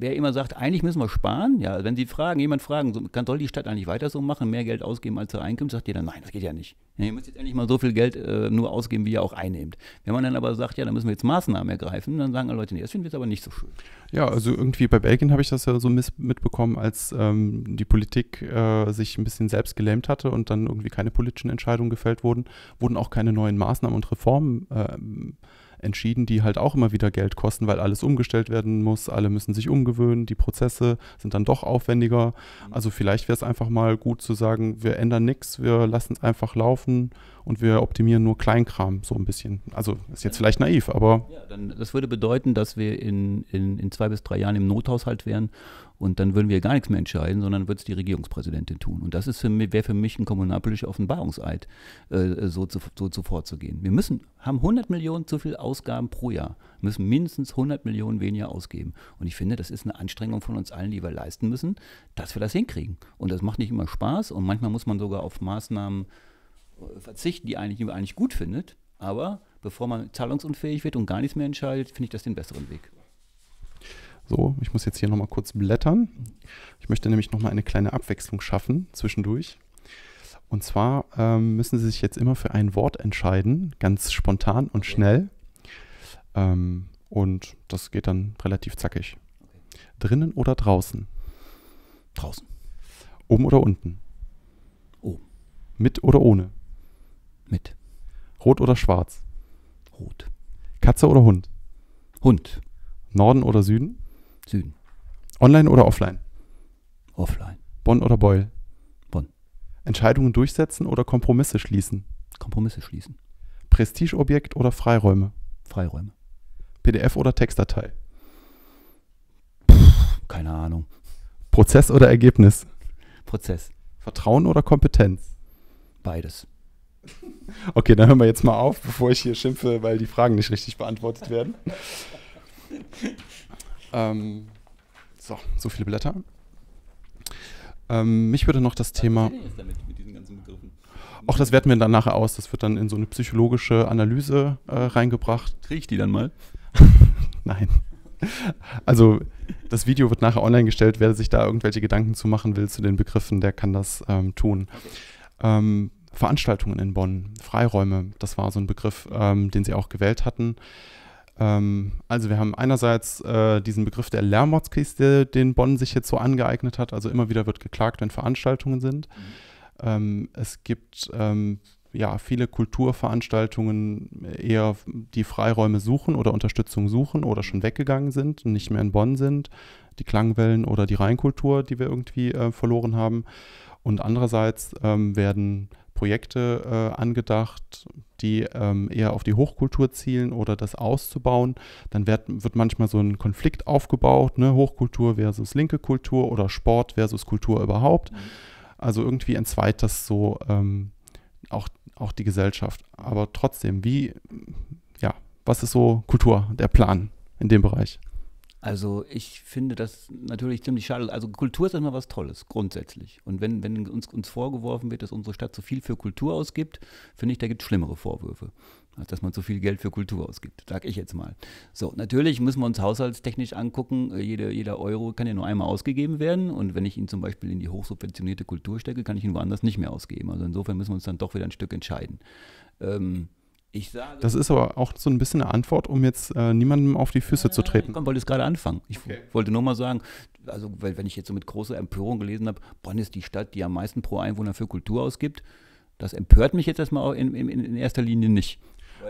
wer immer sagt, eigentlich müssen wir sparen, ja, wenn Sie fragen, jemand fragen, kann, soll die Stadt eigentlich weiter so machen, mehr Geld ausgeben, als er einnimmt, sagt jeder, nein, das geht ja nicht. Ja, ihr müsst jetzt endlich mal so viel Geld äh, nur ausgeben, wie ihr auch einnehmt. Wenn man dann aber sagt, ja, dann müssen wir jetzt Maßnahmen ergreifen, dann sagen alle Leute, nee, das finden wir jetzt aber nicht so schön. Ja, also irgendwie bei Belgien habe ich das ja so mitbekommen, als ähm, die Politik äh, sich ein bisschen selbst gelähmt hatte und dann irgendwie keine politischen Entscheidungen gefällt wurden, wurden auch keine neuen Maßnahmen und Reformen äh, entschieden, die halt auch immer wieder Geld kosten, weil alles umgestellt werden muss, alle müssen sich umgewöhnen, die Prozesse sind dann doch aufwendiger. Mhm. Also vielleicht wäre es einfach mal gut zu sagen, wir ändern nichts, wir lassen es einfach laufen und wir optimieren nur Kleinkram so ein bisschen. Also ist jetzt vielleicht naiv, aber. Ja, dann, das würde bedeuten, dass wir in, in, in zwei bis drei Jahren im Nothaushalt wären und dann würden wir gar nichts mehr entscheiden, sondern würde es die Regierungspräsidentin tun. Und das wäre für mich ein kommunalpolitischer Offenbarungseid, äh, so, zu, so, so vorzugehen. Wir müssen, haben 100 Millionen zu viel Ausgaben pro Jahr, müssen mindestens 100 Millionen weniger ausgeben. Und ich finde, das ist eine Anstrengung von uns allen, die wir leisten müssen, dass wir das hinkriegen. Und das macht nicht immer Spaß und manchmal muss man sogar auf Maßnahmen verzichten, die eigentlich, die man eigentlich gut findet. Aber bevor man zahlungsunfähig wird und gar nichts mehr entscheidet, finde ich das den besseren Weg. So, ich muss jetzt hier nochmal kurz blättern. Ich möchte nämlich nochmal eine kleine Abwechslung schaffen zwischendurch. Und zwar ähm, müssen Sie sich jetzt immer für ein Wort entscheiden, ganz spontan und schnell. Ähm, und das geht dann relativ zackig. Drinnen oder draußen? Draußen. Oben oder unten? Oben. Mit oder ohne? Mit. Rot oder schwarz? Rot. Katze oder Hund? Hund. Norden oder Süden? Süden. Online oder offline? Offline. Bonn oder Beul? Bonn. Entscheidungen durchsetzen oder Kompromisse schließen? Kompromisse schließen. Prestigeobjekt oder Freiräume? Freiräume. PDF oder Textdatei? Keine Ahnung. Prozess oder Ergebnis? Prozess. Vertrauen oder Kompetenz? Beides. Okay, dann hören wir jetzt mal auf, bevor ich hier schimpfe, weil die Fragen nicht richtig beantwortet werden. ähm, so, so viele Blätter. Ähm, mich würde noch das Thema. Auch das werten wir dann nachher aus. Das wird dann in so eine psychologische Analyse äh, reingebracht. Kriege ich die dann mal? Nein. Also das Video wird nachher online gestellt. Wer sich da irgendwelche Gedanken zu machen will zu den Begriffen, der kann das ähm, tun. Okay. Ähm, Veranstaltungen in Bonn, Freiräume, das war so ein Begriff, ähm, den Sie auch gewählt hatten. Ähm, also wir haben einerseits äh, diesen Begriff der Lärmotzkiste, den Bonn sich jetzt so angeeignet hat. Also immer wieder wird geklagt, wenn Veranstaltungen sind. Mhm. Ähm, es gibt ähm, ja viele Kulturveranstaltungen eher, die Freiräume suchen oder Unterstützung suchen oder schon weggegangen sind und nicht mehr in Bonn sind. Die Klangwellen oder die Rheinkultur, die wir irgendwie äh, verloren haben. Und andererseits ähm, werden Projekte äh, angedacht, die ähm, eher auf die Hochkultur zielen oder das auszubauen. Dann wird, wird manchmal so ein Konflikt aufgebaut, ne? Hochkultur versus linke Kultur oder Sport versus Kultur überhaupt. Mhm. Also irgendwie entzweit das so ähm, auch, auch die Gesellschaft. Aber trotzdem, wie, ja, was ist so Kultur, der Plan in dem Bereich? Also ich finde das natürlich ziemlich schade. Also Kultur ist immer was Tolles, grundsätzlich. Und wenn, wenn uns, uns vorgeworfen wird, dass unsere Stadt zu viel für Kultur ausgibt, finde ich, da gibt es schlimmere Vorwürfe, als dass man zu viel Geld für Kultur ausgibt, sage ich jetzt mal. So, natürlich müssen wir uns haushaltstechnisch angucken, jeder, jeder Euro kann ja nur einmal ausgegeben werden. Und wenn ich ihn zum Beispiel in die hochsubventionierte Kultur stecke, kann ich ihn woanders nicht mehr ausgeben. Also insofern müssen wir uns dann doch wieder ein Stück entscheiden. Ähm, das ist aber auch so ein bisschen eine Antwort, um jetzt äh, niemandem auf die Füße zu treten. Ich wollte es gerade anfangen. Ich okay. wollte nur mal sagen, also weil, wenn ich jetzt so mit großer Empörung gelesen habe, Bonn ist die Stadt, die am meisten pro Einwohner für Kultur ausgibt. Das empört mich jetzt erstmal in, in, in erster Linie nicht.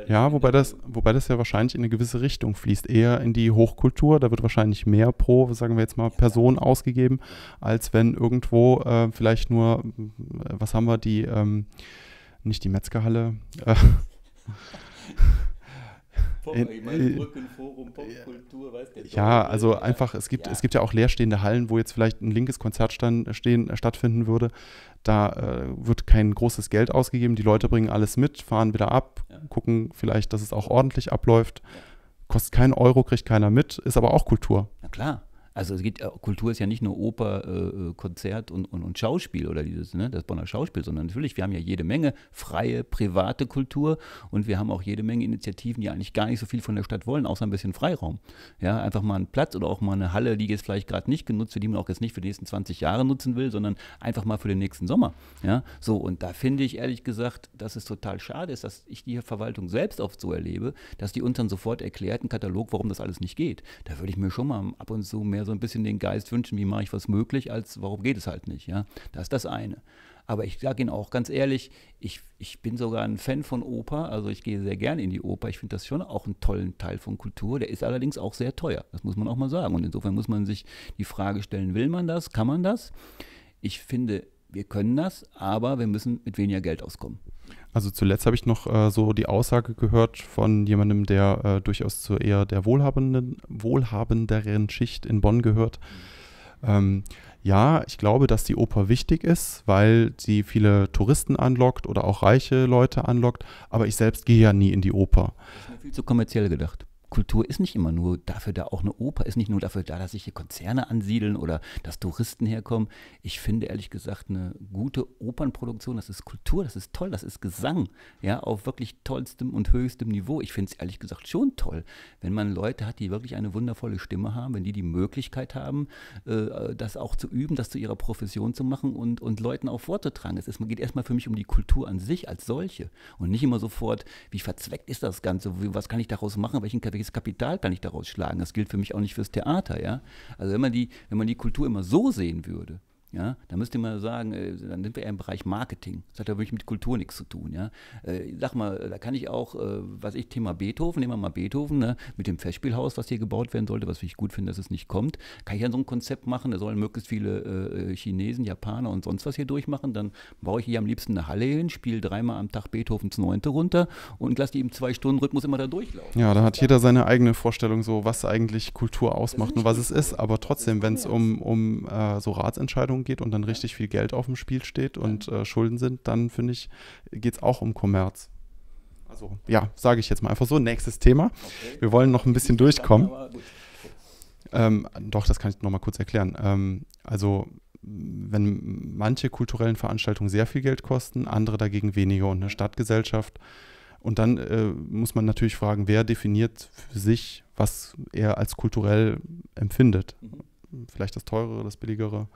Ja, wobei das, wobei das ja wahrscheinlich in eine gewisse Richtung fließt. Eher in die Hochkultur, da wird wahrscheinlich mehr pro, sagen wir jetzt mal, Person ausgegeben, als wenn irgendwo äh, vielleicht nur, äh, was haben wir, die, ähm, nicht die Metzgerhalle, äh, ja, also einfach, es gibt, ja. es gibt ja auch leerstehende Hallen, wo jetzt vielleicht ein linkes Konzert stand, stehen, äh, stattfinden würde. Da äh, wird kein großes Geld ausgegeben. Die Leute bringen alles mit, fahren wieder ab, ja. gucken vielleicht, dass es auch ordentlich abläuft. Kostet keinen Euro, kriegt keiner mit, ist aber auch Kultur. Na klar. Also es geht, äh, Kultur ist ja nicht nur Oper, äh, äh, Konzert und, und, und, Schauspiel oder dieses, ne, das Bonner Schauspiel, sondern natürlich, wir haben ja jede Menge freie, private Kultur und wir haben auch jede Menge Initiativen, die eigentlich gar nicht so viel von der Stadt wollen, außer ein bisschen Freiraum. Ja, einfach mal einen Platz oder auch mal eine Halle, die jetzt vielleicht gerade nicht genutzt wird, die man auch jetzt nicht für die nächsten 20 Jahre nutzen will, sondern einfach mal für den nächsten Sommer. Ja, so und da finde ich ehrlich gesagt, dass es total schade ist, dass ich die Verwaltung selbst oft so erlebe, dass die uns dann sofort erklärt, einen Katalog, warum das alles nicht geht. Da würde ich mir schon mal ab und zu mehr so ein bisschen den Geist wünschen, wie mache ich was möglich, als warum geht es halt nicht. Ja? Das ist das eine. Aber ich sage Ihnen auch ganz ehrlich, ich, ich bin sogar ein Fan von Oper, also ich gehe sehr gerne in die Oper. Ich finde das schon auch einen tollen Teil von Kultur. Der ist allerdings auch sehr teuer, das muss man auch mal sagen. Und insofern muss man sich die Frage stellen, will man das, kann man das? Ich finde, wir können das, aber wir müssen mit weniger Geld auskommen. Also zuletzt habe ich noch äh, so die Aussage gehört von jemandem, der äh, durchaus zu eher der wohlhabenden, wohlhabenderen Schicht in Bonn gehört. Ähm, ja, ich glaube, dass die Oper wichtig ist, weil sie viele Touristen anlockt oder auch reiche Leute anlockt, aber ich selbst gehe ja nie in die Oper. Das ist mir viel zu kommerziell gedacht Kultur ist nicht immer nur dafür da, auch eine Oper ist nicht nur dafür da, dass sich hier Konzerne ansiedeln oder dass Touristen herkommen. Ich finde ehrlich gesagt eine gute Opernproduktion, das ist Kultur, das ist toll, das ist Gesang, ja, auf wirklich tollstem und höchstem Niveau. Ich finde es ehrlich gesagt schon toll, wenn man Leute hat, die wirklich eine wundervolle Stimme haben, wenn die die Möglichkeit haben, äh, das auch zu üben, das zu ihrer Profession zu machen und, und Leuten auch vorzutragen. Es geht erstmal für mich um die Kultur an sich als solche und nicht immer sofort, wie verzweckt ist das Ganze, wie, was kann ich daraus machen, welchen, welches Kapital kann ich daraus schlagen. Das gilt für mich auch nicht fürs Theater, ja. Also wenn man die, wenn man die Kultur immer so sehen würde, ja, da müsste man sagen, äh, dann sind wir eher im Bereich Marketing. Das hat ja wirklich mit Kultur nichts zu tun. Ja. Äh, sag mal, da kann ich auch, äh, was ich, Thema Beethoven, nehmen wir mal Beethoven, ne, mit dem Festspielhaus, was hier gebaut werden sollte, was ich gut finde, dass es nicht kommt, kann ich ja so ein Konzept machen, da sollen möglichst viele äh, Chinesen, Japaner und sonst was hier durchmachen. Dann baue ich hier am liebsten eine Halle hin, spiele dreimal am Tag Beethovens Neunte runter und lasse die im Zwei-Stunden-Rhythmus immer da durchlaufen. Ja, da hat jeder seine eigene Vorstellung, so was eigentlich Kultur ausmacht und was es ist. Aber trotzdem, wenn es um, um äh, so Ratsentscheidungen geht und dann richtig viel Geld auf dem Spiel steht und äh, Schulden sind, dann finde ich, geht es auch um Kommerz. Also ja, sage ich jetzt mal einfach so. Nächstes Thema. Okay. Wir wollen noch ein bisschen durchkommen. Ähm, doch, das kann ich noch mal kurz erklären. Ähm, also wenn manche kulturellen Veranstaltungen sehr viel Geld kosten, andere dagegen weniger und eine Stadtgesellschaft. Und dann äh, muss man natürlich fragen, wer definiert für sich, was er als kulturell empfindet. Mhm. Vielleicht das teurere, das billigere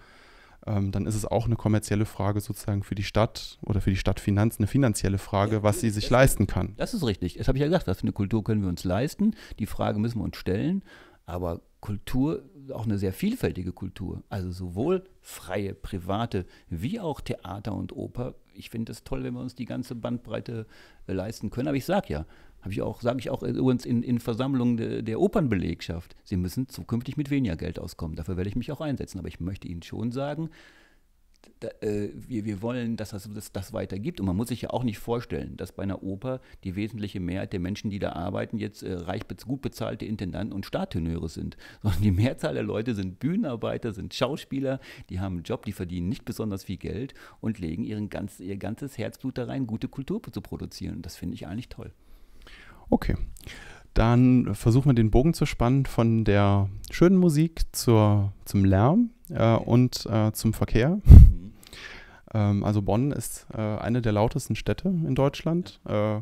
ähm, dann ist es auch eine kommerzielle Frage sozusagen für die Stadt oder für die Stadtfinanz, eine finanzielle Frage, ja, was sie sich leisten kann. Das ist richtig. Das habe ich ja gesagt, das für eine Kultur können wir uns leisten. Die Frage müssen wir uns stellen. Aber Kultur, auch eine sehr vielfältige Kultur, also sowohl freie, private, wie auch Theater und Oper. Ich finde es toll, wenn wir uns die ganze Bandbreite äh, leisten können. Aber ich sage ja, habe ich auch, sage ich auch übrigens in, in Versammlungen de, der Opernbelegschaft, sie müssen zukünftig mit weniger Geld auskommen. Dafür werde ich mich auch einsetzen. Aber ich möchte Ihnen schon sagen, da, äh, wir, wir wollen, dass das, das, das weiter gibt. Und man muss sich ja auch nicht vorstellen, dass bei einer Oper die wesentliche Mehrheit der Menschen, die da arbeiten, jetzt äh, reich gut bezahlte Intendanten und Starttenöre sind. Sondern die Mehrzahl der Leute sind Bühnenarbeiter, sind Schauspieler, die haben einen Job, die verdienen nicht besonders viel Geld und legen ihren ganz, ihr ganzes Herzblut da rein, gute Kultur zu produzieren. Und das finde ich eigentlich toll. Okay. Dann versuchen wir den Bogen zu spannen von der schönen Musik zur, zum Lärm äh, und äh, zum Verkehr. Mhm. Ähm, also Bonn ist äh, eine der lautesten Städte in Deutschland. Äh,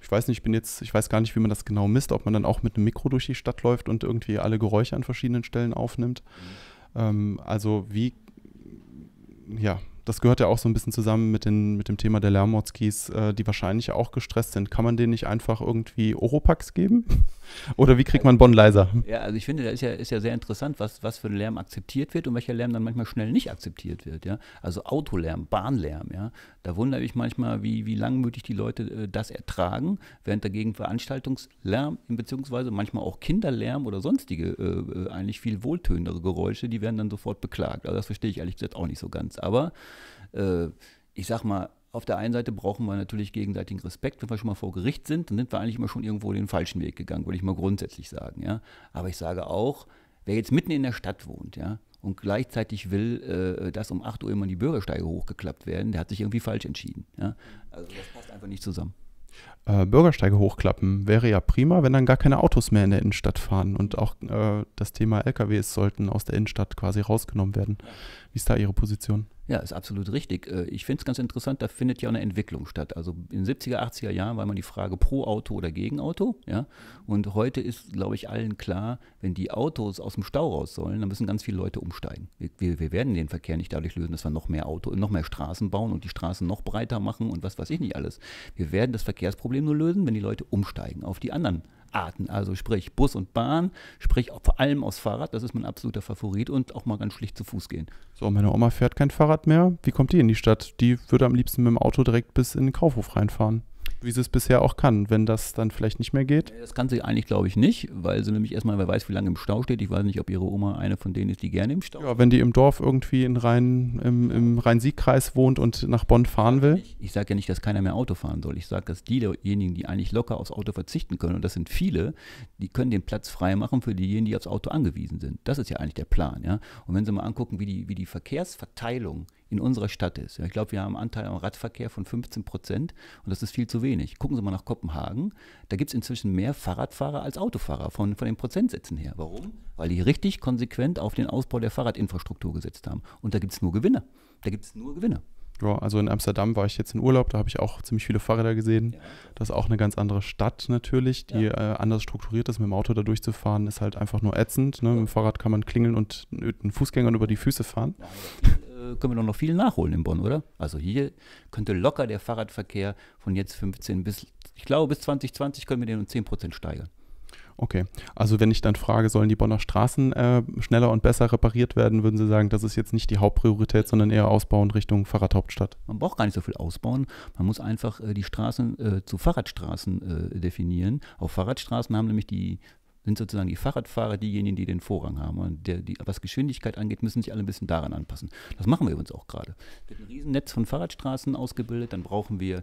ich weiß nicht, ich bin jetzt, ich weiß gar nicht, wie man das genau misst, ob man dann auch mit einem Mikro durch die Stadt läuft und irgendwie alle Geräusche an verschiedenen Stellen aufnimmt. Mhm. Ähm, also wie, ja, das gehört ja auch so ein bisschen zusammen mit, den, mit dem Thema der Lärmmotzkis, äh, die wahrscheinlich auch gestresst sind. Kann man denen nicht einfach irgendwie Oropax geben? Oder wie kriegt man Bonn leiser? Ja, also ich finde, da ist ja, ist ja sehr interessant, was, was für ein Lärm akzeptiert wird und welcher Lärm dann manchmal schnell nicht akzeptiert wird. Ja? Also Autolärm, Bahnlärm. Ja? Da wundere ich manchmal, wie, wie langmütig die Leute äh, das ertragen, während dagegen Veranstaltungslärm, beziehungsweise manchmal auch Kinderlärm oder sonstige äh, äh, eigentlich viel wohltönendere Geräusche, die werden dann sofort beklagt. Also das verstehe ich ehrlich gesagt auch nicht so ganz. Aber äh, ich sag mal, auf der einen Seite brauchen wir natürlich gegenseitigen Respekt. Wenn wir schon mal vor Gericht sind, dann sind wir eigentlich immer schon irgendwo den falschen Weg gegangen, würde ich mal grundsätzlich sagen. Ja? Aber ich sage auch, wer jetzt mitten in der Stadt wohnt, ja, und gleichzeitig will, äh, dass um 8 Uhr immer die Bürgersteige hochgeklappt werden, der hat sich irgendwie falsch entschieden. Ja? Also das passt einfach nicht zusammen. Äh, Bürgersteige hochklappen wäre ja prima, wenn dann gar keine Autos mehr in der Innenstadt fahren und auch äh, das Thema LKWs sollten aus der Innenstadt quasi rausgenommen werden. Wie ist da Ihre Position? Ja, ist absolut richtig. Äh, ich finde es ganz interessant, da findet ja eine Entwicklung statt. Also in den 70er, 80er Jahren war immer die Frage pro Auto oder gegen Auto. Ja? Und heute ist, glaube ich, allen klar, wenn die Autos aus dem Stau raus sollen, dann müssen ganz viele Leute umsteigen. Wir, wir werden den Verkehr nicht dadurch lösen, dass wir noch mehr Auto, noch mehr Straßen bauen und die Straßen noch breiter machen und was weiß ich nicht alles. Wir werden das Verkehrsproblem nur lösen, wenn die Leute umsteigen auf die anderen Arten, also sprich Bus und Bahn, sprich vor allem aus Fahrrad, das ist mein absoluter Favorit und auch mal ganz schlicht zu Fuß gehen. So, meine Oma fährt kein Fahrrad mehr. Wie kommt die in die Stadt? Die würde am liebsten mit dem Auto direkt bis in den Kaufhof reinfahren wie sie es bisher auch kann, wenn das dann vielleicht nicht mehr geht? Das kann sie eigentlich, glaube ich, nicht, weil sie nämlich erstmal, wer weiß, wie lange im Stau steht. Ich weiß nicht, ob ihre Oma eine von denen ist, die gerne im Stau Ja, wenn die im Dorf irgendwie in Rhein, im, im Rhein-Sieg-Kreis wohnt und nach Bonn fahren will. Ich, ich sage ja nicht, dass keiner mehr Auto fahren soll. Ich sage, dass diejenigen, die eigentlich locker aufs Auto verzichten können, und das sind viele, die können den Platz frei machen für diejenigen, die aufs Auto angewiesen sind. Das ist ja eigentlich der Plan. Ja? Und wenn Sie mal angucken, wie die, wie die Verkehrsverteilung in unserer Stadt ist. Ja, ich glaube, wir haben einen Anteil am Radverkehr von 15 Prozent und das ist viel zu wenig. Gucken Sie mal nach Kopenhagen. Da gibt es inzwischen mehr Fahrradfahrer als Autofahrer von, von den Prozentsätzen her. Warum? Weil die richtig konsequent auf den Ausbau der Fahrradinfrastruktur gesetzt haben. Und da gibt es nur Gewinner. Da gibt es nur Gewinner. Ja, also in Amsterdam war ich jetzt in Urlaub, da habe ich auch ziemlich viele Fahrräder gesehen. Ja. Das ist auch eine ganz andere Stadt natürlich, die äh, anders strukturiert ist. Mit dem Auto da durchzufahren ist halt einfach nur ätzend. Ne? Mit dem Fahrrad kann man klingeln und den Fußgängern über die Füße fahren. Können wir doch noch viel nachholen in Bonn, oder? Also hier könnte locker der Fahrradverkehr von jetzt 15 bis, ich glaube, bis 2020 können wir den um 10 Prozent steigern. Okay, also wenn ich dann frage, sollen die Bonner Straßen äh, schneller und besser repariert werden, würden Sie sagen, das ist jetzt nicht die Hauptpriorität, sondern eher ausbauen Richtung Fahrradhauptstadt? Man braucht gar nicht so viel ausbauen. Man muss einfach äh, die Straßen äh, zu Fahrradstraßen äh, definieren. Auf Fahrradstraßen haben nämlich die sind sozusagen die Fahrradfahrer diejenigen, die den Vorrang haben. Und der, die, was Geschwindigkeit angeht, müssen sich alle ein bisschen daran anpassen. Das machen wir übrigens auch gerade. Es wird ein Riesennetz von Fahrradstraßen ausgebildet, dann brauchen wir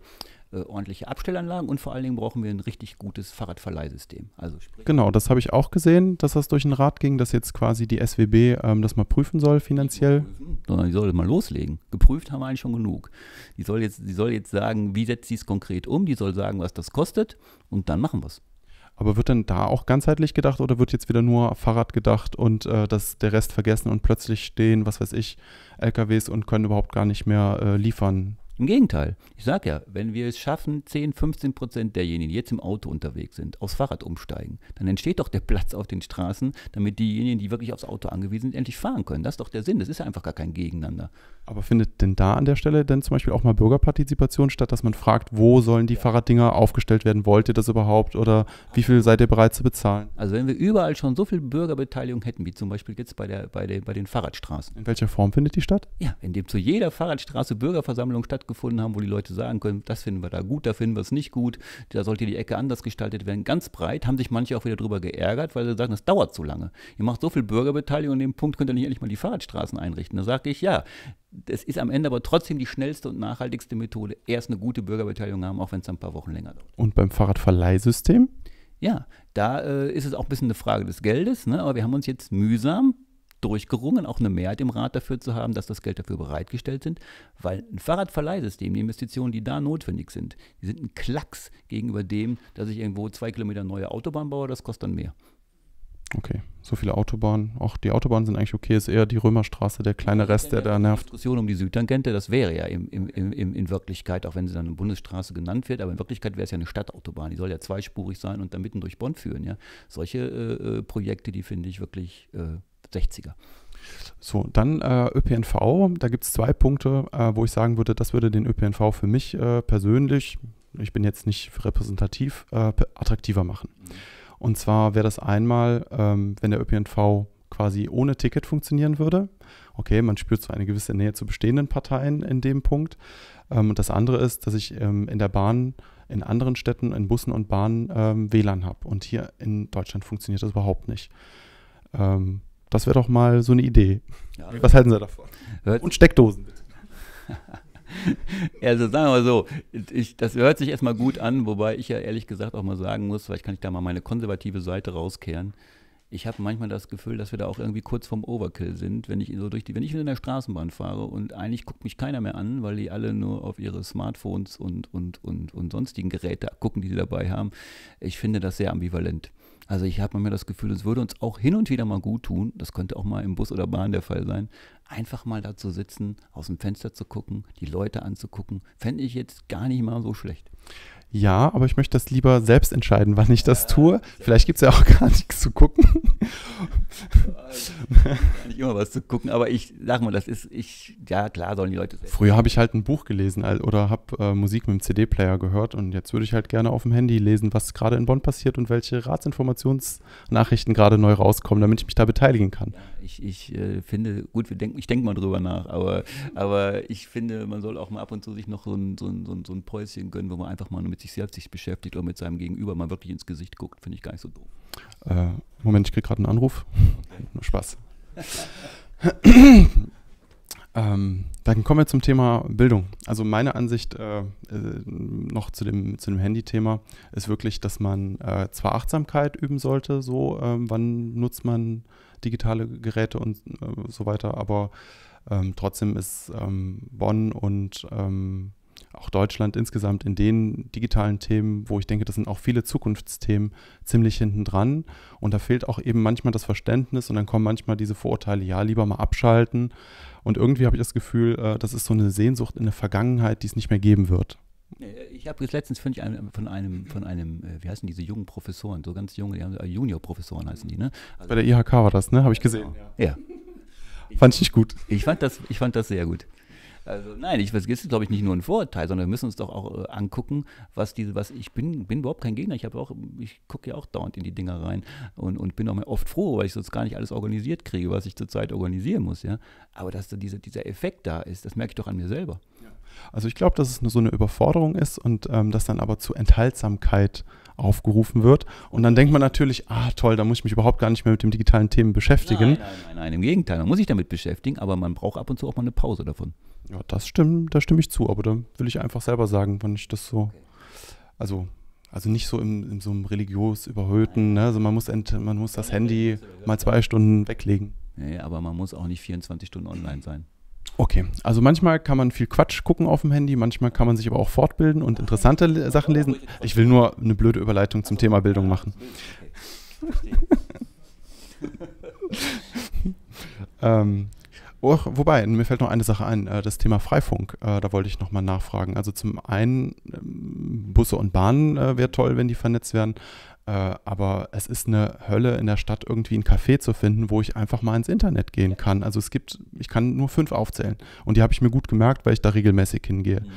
äh, ordentliche Abstellanlagen und vor allen Dingen brauchen wir ein richtig gutes Fahrradverleihsystem. Also genau, das habe ich auch gesehen, dass das durch den Rat ging, dass jetzt quasi die SWB ähm, das mal prüfen soll finanziell. Prüfen, sondern die soll mal loslegen. Geprüft haben wir eigentlich schon genug. Die soll jetzt, die soll jetzt sagen, wie setzt sie es konkret um, die soll sagen, was das kostet und dann machen wir es. Aber wird denn da auch ganzheitlich gedacht oder wird jetzt wieder nur Fahrrad gedacht und äh, das, der Rest vergessen und plötzlich stehen, was weiß ich, LKWs und können überhaupt gar nicht mehr äh, liefern? Im Gegenteil. Ich sage ja, wenn wir es schaffen, 10, 15 Prozent derjenigen, die jetzt im Auto unterwegs sind, aufs Fahrrad umsteigen, dann entsteht doch der Platz auf den Straßen, damit diejenigen, die wirklich aufs Auto angewiesen sind, endlich fahren können. Das ist doch der Sinn. Das ist ja einfach gar kein Gegeneinander. Aber findet denn da an der Stelle denn zum Beispiel auch mal Bürgerpartizipation statt, dass man fragt, wo sollen die ja. Fahrraddinger aufgestellt werden? Wollt ihr das überhaupt oder wie viel seid ihr bereit zu bezahlen? Also wenn wir überall schon so viel Bürgerbeteiligung hätten, wie zum Beispiel jetzt bei, der, bei, der, bei den Fahrradstraßen. In welcher Form findet die statt? Ja, indem zu jeder Fahrradstraße Bürgerversammlung stattfindet stattgefunden haben, wo die Leute sagen können, das finden wir da gut, da finden wir es nicht gut, da sollte die Ecke anders gestaltet werden. Ganz breit haben sich manche auch wieder darüber geärgert, weil sie sagen, das dauert zu lange. Ihr macht so viel Bürgerbeteiligung, an dem Punkt könnt ihr nicht endlich mal die Fahrradstraßen einrichten. Da sage ich, ja, es ist am Ende aber trotzdem die schnellste und nachhaltigste Methode, erst eine gute Bürgerbeteiligung haben, auch wenn es ein paar Wochen länger dauert. Und beim Fahrradverleihsystem? Ja, da äh, ist es auch ein bisschen eine Frage des Geldes, ne? aber wir haben uns jetzt mühsam durchgerungen, auch eine Mehrheit im Rat dafür zu haben, dass das Geld dafür bereitgestellt sind, weil ein Fahrradverleihsystem, die Investitionen, die da notwendig sind, die sind ein Klacks gegenüber dem, dass ich irgendwo zwei Kilometer neue Autobahn baue, das kostet dann mehr. Okay, so viele Autobahnen. Auch die Autobahnen sind eigentlich okay, ist eher die Römerstraße der kleine Rest, der da nervt. Die Diskussion um die Südtangente, das wäre ja im, im, im, in Wirklichkeit, auch wenn sie dann eine Bundesstraße genannt wird, aber in Wirklichkeit wäre es ja eine Stadtautobahn. Die soll ja zweispurig sein und dann mitten durch Bonn führen. Ja? Solche äh, äh Projekte, die finde ich wirklich äh, 60er. So, dann äh, ÖPNV. Da gibt es zwei Punkte, äh, wo ich sagen würde, das würde den ÖPNV für mich äh, persönlich, ich bin jetzt nicht repräsentativ, äh, attraktiver machen. Mhm. Und zwar wäre das einmal, ähm, wenn der ÖPNV quasi ohne Ticket funktionieren würde. Okay, man spürt so eine gewisse Nähe zu bestehenden Parteien in dem Punkt. Ähm, und das andere ist, dass ich ähm, in der Bahn in anderen Städten, in Bussen und Bahnen ähm, WLAN habe. Und hier in Deutschland funktioniert das überhaupt nicht. Das wäre doch mal so eine Idee. Ja, Was halten Sie davon? Und Steckdosen bitte. also sagen wir so, ich, das hört sich erstmal gut an, wobei ich ja ehrlich gesagt auch mal sagen muss, vielleicht kann ich da mal meine konservative Seite rauskehren. Ich habe manchmal das Gefühl, dass wir da auch irgendwie kurz vorm Overkill sind, wenn ich so durch die, wenn ich in der Straßenbahn fahre und eigentlich guckt mich keiner mehr an, weil die alle nur auf ihre Smartphones und, und, und, und sonstigen Geräte gucken, die sie dabei haben. Ich finde das sehr ambivalent. Also ich habe mir das Gefühl, es würde uns auch hin und wieder mal gut tun, das könnte auch mal im Bus oder Bahn der Fall sein, einfach mal da zu sitzen, aus dem Fenster zu gucken, die Leute anzugucken, fände ich jetzt gar nicht mal so schlecht. Ja, aber ich möchte das lieber selbst entscheiden, wann ich das tue. Vielleicht gibt es ja auch gar nichts zu gucken. nicht immer was zu gucken, aber ich sag mal, das ist, ich, ja klar sollen die Leute. Früher habe ich halt ein Buch gelesen oder habe äh, Musik mit dem CD-Player gehört und jetzt würde ich halt gerne auf dem Handy lesen, was gerade in Bonn passiert und welche Ratsinformationsnachrichten gerade neu rauskommen, damit ich mich da beteiligen kann. Ja, ich, ich äh, finde, gut, wir denken, ich denke mal drüber nach, aber, aber ich finde, man soll auch mal ab und zu sich noch so ein, so ein, so ein, so ein Päuschen gönnen, wo man einfach mal mit sich selbst sich beschäftigt oder mit seinem Gegenüber mal wirklich ins Gesicht guckt, finde ich gar nicht so doof. Äh, Moment, ich kriege gerade einen Anruf. Okay. Nur Spaß. ähm, dann kommen wir zum Thema Bildung. Also meine Ansicht äh, äh, noch zu dem, zu dem Handy-Thema ist wirklich, dass man äh, zwar Achtsamkeit üben sollte, so ähm, wann nutzt man digitale Geräte und äh, so weiter, aber Ähm, trotzdem ist ähm, Bonn und ähm, auch Deutschland insgesamt in den digitalen Themen, wo ich denke, das sind auch viele Zukunftsthemen, ziemlich hinten dran. Und da fehlt auch eben manchmal das Verständnis und dann kommen manchmal diese Vorurteile, ja, lieber mal abschalten. Und irgendwie habe ich das Gefühl, äh, das ist so eine Sehnsucht in der Vergangenheit, die es nicht mehr geben wird. Ich habe letztens von einem, von einem, von einem, äh, wie heißen diese jungen Professoren, so ganz junge, äh, Junior-Professoren heißen die, ne? Also Bei der IHK war das, ne? Habe ich gesehen. Genau. Ja. Fand ich nicht gut. Ich fand das, ich fand das sehr gut. Also nein, ich, das ist, glaube ich, nicht nur ein Vorurteil, sondern wir müssen uns doch auch äh, angucken, was diese, was ich bin, bin überhaupt kein Gegner. Ich habe auch, ich gucke ja auch dauernd in die Dinger rein und, und bin auch oft froh, weil ich sonst gar nicht alles organisiert kriege, was ich zurzeit organisieren muss, ja. Aber dass da diese, dieser Effekt da ist, das merke ich doch an mir selber. Also ich glaube, dass es nur so eine Überforderung ist und ähm, dass dann aber zu Enthaltsamkeit aufgerufen wird. Und dann denkt man natürlich, ah toll, da muss ich mich überhaupt gar nicht mehr mit den digitalen Themen beschäftigen. Nein, nein, nein, nein, im Gegenteil, man muss sich damit beschäftigen, aber man braucht ab und zu auch mal eine Pause davon. Ja, das stimmt, da stimme ich zu, aber da will ich einfach selber sagen, wann ich das so, also, also nicht so im, in so einem religiös überhöhten, ne? also man muss, ent, man muss das Handy mal zwei Stunden weglegen. Nee, aber man muss auch nicht 24 Stunden online sein. Okay, also manchmal kann man viel Quatsch gucken auf dem Handy, manchmal kann man sich aber auch fortbilden und interessante Sachen lesen. Ich will nur eine blöde Überleitung zum Thema Bildung machen. ähm, Oh, wobei, mir fällt noch eine Sache ein, äh, das Thema Freifunk, äh, da wollte ich nochmal nachfragen. Also zum einen, ähm, Busse und Bahnen äh, wäre toll, wenn die vernetzt werden, aber es ist eine Hölle in der Stadt irgendwie ein Café zu finden, wo ich einfach mal ins Internet gehen kann. Also es gibt, ich kann nur fünf aufzählen und die habe ich mir gut gemerkt, weil ich da regelmäßig hingehe. Mhm.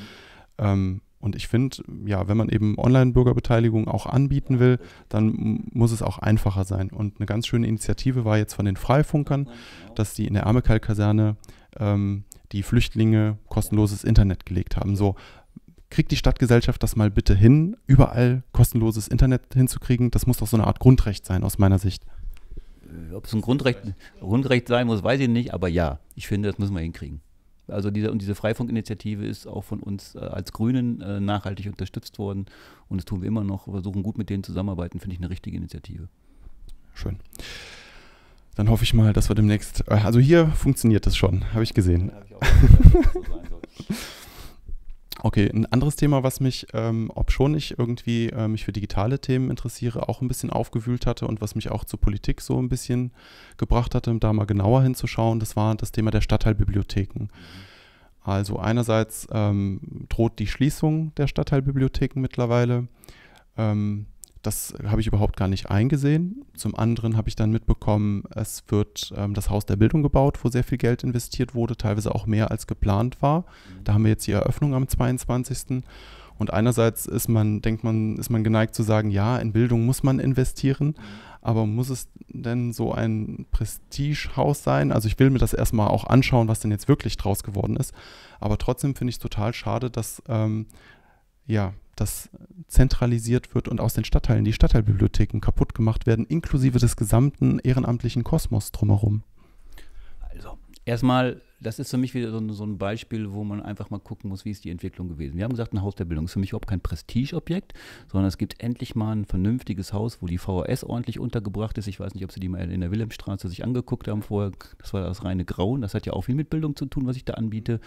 Ähm, und ich finde, ja, wenn man eben Online-Bürgerbeteiligung auch anbieten will, dann muss es auch einfacher sein. Und eine ganz schöne Initiative war jetzt von den Freifunkern, dass die in der Armekal-Kaserne ähm, die Flüchtlinge kostenloses Internet gelegt haben. So, kriegt die Stadtgesellschaft das mal bitte hin, überall kostenloses Internet hinzukriegen? Das muss doch so eine Art Grundrecht sein, aus meiner Sicht. Äh, ob es ein Grundrecht, Grundrecht sein muss, weiß ich nicht, aber ja, ich finde, das müssen wir hinkriegen. Also diese, und diese Freifunkinitiative ist auch von uns äh, als Grünen äh, nachhaltig unterstützt worden und das tun wir immer noch, wir versuchen gut mit denen zusammenarbeiten, finde ich eine richtige Initiative. Schön. Dann hoffe ich mal, dass wir demnächst, äh, also hier funktioniert das schon, habe ich gesehen. Ja, hab ich auch gesagt, so sein soll. Okay, ein anderes Thema, was mich, ähm, ob schon ich irgendwie äh, mich für digitale Themen interessiere, auch ein bisschen aufgewühlt hatte und was mich auch zur Politik so ein bisschen gebracht hatte, um da mal genauer hinzuschauen, das war das Thema der Stadtteilbibliotheken. Also einerseits ähm, droht die Schließung der Stadtteilbibliotheken mittlerweile. Ähm, das habe ich überhaupt gar nicht eingesehen. Zum anderen habe ich dann mitbekommen, es wird ähm, das Haus der Bildung gebaut, wo sehr viel Geld investiert wurde, teilweise auch mehr als geplant war. Mhm. Da haben wir jetzt die Eröffnung am 22. Und einerseits ist man, denkt man, ist man geneigt zu sagen, ja, in Bildung muss man investieren, mhm. aber muss es denn so ein Prestigehaus sein? Also ich will mir das erstmal auch anschauen, was denn jetzt wirklich draus geworden ist. Aber trotzdem finde ich es total schade, dass ähm, ja, das zentralisiert wird und aus den Stadtteilen die Stadtteilbibliotheken kaputt gemacht werden, inklusive des gesamten ehrenamtlichen Kosmos drumherum. Also, erstmal das ist für mich wieder so, so, ein Beispiel, wo man einfach mal gucken muss, wie ist die Entwicklung gewesen. Wir haben gesagt, ein Haus der Bildung ist für mich überhaupt kein Prestigeobjekt, sondern es gibt endlich mal ein vernünftiges Haus, wo die VHS ordentlich untergebracht ist. Ich weiß nicht, ob Sie die mal in der Wilhelmstraße sich angeguckt haben vorher. Das war das reine Grauen. Das hat ja auch viel mit Bildung zu tun, was ich da anbiete.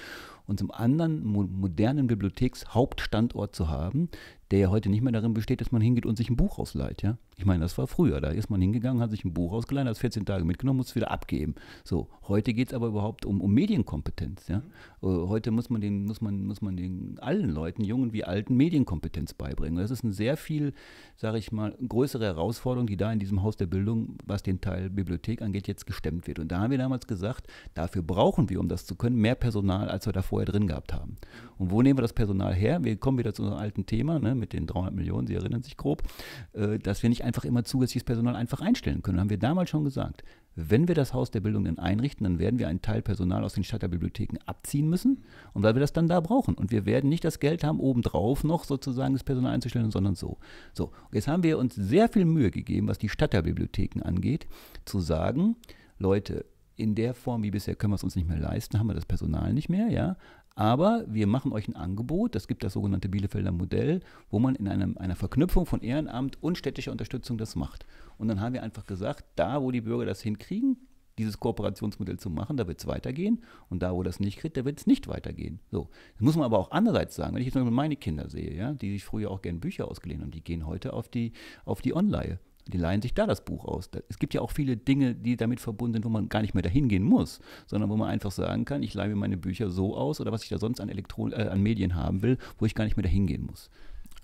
Und zum anderen mo modernen Bibliothekshauptstandort zu haben, der ja heute nicht mehr darin besteht, dass man hingeht und sich ein Buch ausleiht. Ja? Ich meine, das war früher. Da ist man hingegangen, hat sich ein Buch ausgeleiht, hat es 14 Tage mitgenommen, muss es wieder abgeben. So, heute geht es aber überhaupt um, um Medienkompetenz. Ja? Mhm. Heute muss man, den, muss, man, muss man den allen Leuten, jungen wie alten, Medienkompetenz beibringen. Das ist eine sehr viel, sage ich mal, größere Herausforderung, die da in diesem Haus der Bildung, was den Teil Bibliothek angeht, jetzt gestemmt wird. Und da haben wir damals gesagt, dafür brauchen wir, um das zu können, mehr Personal, als wir da vorher drin gehabt haben. Und wo nehmen wir das Personal her? Wir kommen wieder zu unserem alten Thema ne, mit den 300 Millionen, Sie erinnern sich grob, äh, dass wir nicht einfach immer zusätzliches Personal einfach einstellen können. Haben wir damals schon gesagt. Wenn wir das Haus der Bildung dann einrichten, dann werden wir einen Teil Personal aus den Stadtteilbibliotheken abziehen müssen und weil wir das dann da brauchen. Und wir werden nicht das Geld haben, obendrauf noch sozusagen das Personal einzustellen, sondern so. So, jetzt haben wir uns sehr viel Mühe gegeben, was die Stadtteilbibliotheken angeht, zu sagen, Leute, in der Form wie bisher können wir es uns nicht mehr leisten, haben wir das Personal nicht mehr, ja. Aber wir machen euch ein Angebot, das gibt das sogenannte Bielefelder Modell, wo man in einem, einer Verknüpfung von Ehrenamt und städtischer Unterstützung das macht. Und dann haben wir einfach gesagt, da wo die Bürger das hinkriegen, dieses Kooperationsmodell zu machen, da wird es weitergehen. Und da, wo das nicht kriegt, da wird es nicht weitergehen. So. Das muss man aber auch andererseits sagen, wenn ich jetzt mal meine Kinder sehe, ja, die sich früher auch gerne Bücher ausgeliehen haben, die gehen heute auf die, auf die Online. Die leihen sich da das Buch aus. Es gibt ja auch viele Dinge, die damit verbunden sind, wo man gar nicht mehr dahin gehen muss, sondern wo man einfach sagen kann, ich leihe mir meine Bücher so aus oder was ich da sonst an, Elektron äh, an Medien haben will, wo ich gar nicht mehr dahin gehen muss.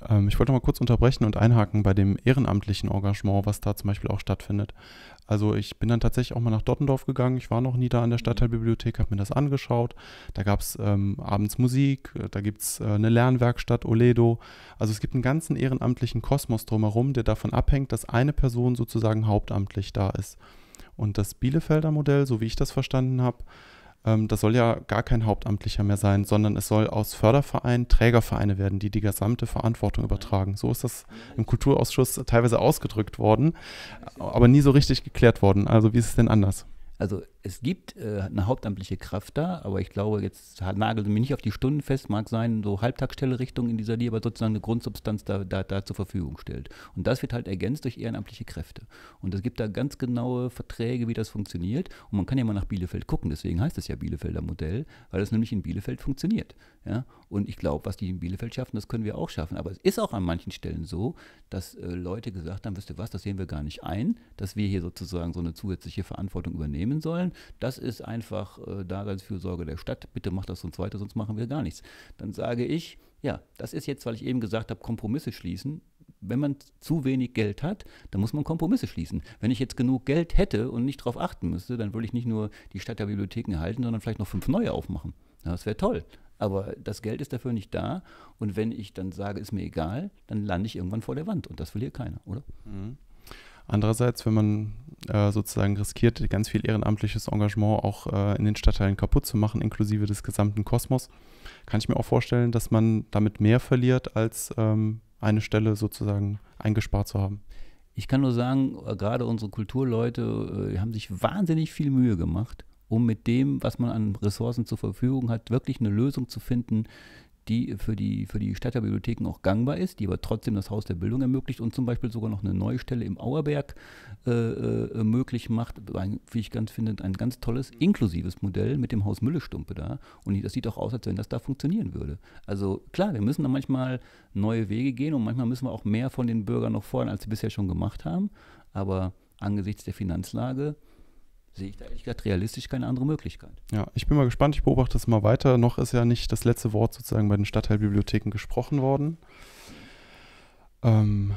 Ähm, ich wollte mal kurz unterbrechen und einhaken bei dem ehrenamtlichen Engagement, was da zum Beispiel auch stattfindet. Also ich bin dann tatsächlich auch mal nach Dottendorf gegangen. Ich war noch nie da an der mhm. Stadtteilbibliothek, habe mir das angeschaut. Da gab es ähm, abends Musik, äh, da gibt es äh, eine Lernwerkstatt, Oledo. Also es gibt einen ganzen ehrenamtlichen Kosmos drumherum, der davon abhängt, dass eine Person sozusagen hauptamtlich da ist. Und das Bielefelder Modell, so wie ich das verstanden habe, das soll ja gar kein Hauptamtlicher mehr sein, sondern es soll aus Fördervereinen Trägervereine werden, die die gesamte Verantwortung übertragen. So ist das im Kulturausschuss teilweise ausgedrückt worden, aber nie so richtig geklärt worden. Also wie ist es denn anders? Also es gibt äh, eine hauptamtliche Kraft da, aber ich glaube, jetzt nagelt mich nicht auf die Stunden fest, mag sein, so Halbtagsstelle-Richtung in dieser, die aber sozusagen eine Grundsubstanz da, da, da, zur Verfügung stellt. Und das wird halt ergänzt durch ehrenamtliche Kräfte. Und es gibt da ganz genaue Verträge, wie das funktioniert. Und man kann ja mal nach Bielefeld gucken, deswegen heißt es ja Bielefelder Modell, weil es nämlich in Bielefeld funktioniert. Ja? Und ich glaube, was die in Bielefeld schaffen, das können wir auch schaffen. Aber es ist auch an manchen Stellen so, dass äh, Leute gesagt haben, wisst ihr was, das sehen wir gar nicht ein, dass wir hier sozusagen so eine zusätzliche Verantwortung übernehmen sollen. Das ist einfach äh, Daseinsfürsorge der Stadt. Bitte macht das uns weiter, sonst machen wir gar nichts. Dann sage ich, ja, das ist jetzt, weil ich eben gesagt habe, Kompromisse schließen. Wenn man zu wenig Geld hat, dann muss man Kompromisse schließen. Wenn ich jetzt genug Geld hätte und nicht darauf achten müsste, dann würde ich nicht nur die Stadt der Bibliotheken erhalten, sondern vielleicht noch fünf neue aufmachen. Ja, das wäre toll. Aber das Geld ist dafür nicht da. Und wenn ich dann sage, ist mir egal, dann lande ich irgendwann vor der Wand. Und das will hier keiner, oder? Mhm. Andererseits, wenn man äh, sozusagen riskiert, ganz viel ehrenamtliches Engagement auch äh, in den Stadtteilen kaputt zu machen, inklusive des gesamten Kosmos, kann ich mir auch vorstellen, dass man damit mehr verliert, als ähm, eine Stelle sozusagen eingespart zu haben. Ich kann nur sagen, äh, gerade unsere Kulturleute äh, haben sich wahnsinnig viel Mühe gemacht, um mit dem, was man an Ressourcen zur Verfügung hat, wirklich eine Lösung zu finden, die für die, für die Stadtbibliotheken auch gangbar ist, die aber trotzdem das Haus der Bildung ermöglicht und zum Beispiel sogar noch eine neue Stelle im Auerberg äh, äh, möglich macht, wie ich ganz finde, ein ganz tolles, inklusives Modell mit dem Haus Müllestumpe da. Und das sieht auch aus, als wenn das da funktionieren würde. Also klar, wir müssen da manchmal neue Wege gehen und manchmal müssen wir auch mehr von den Bürgern noch fordern, als sie bisher schon gemacht haben. Aber angesichts der Finanzlage sehe ich da ehrlich gesagt realistisch keine andere Möglichkeit. Ja, ich bin mal gespannt, ich beobachte das mal weiter. Noch ist ja nicht das letzte Wort sozusagen bei den Stadtteilbibliotheken gesprochen worden. Ähm,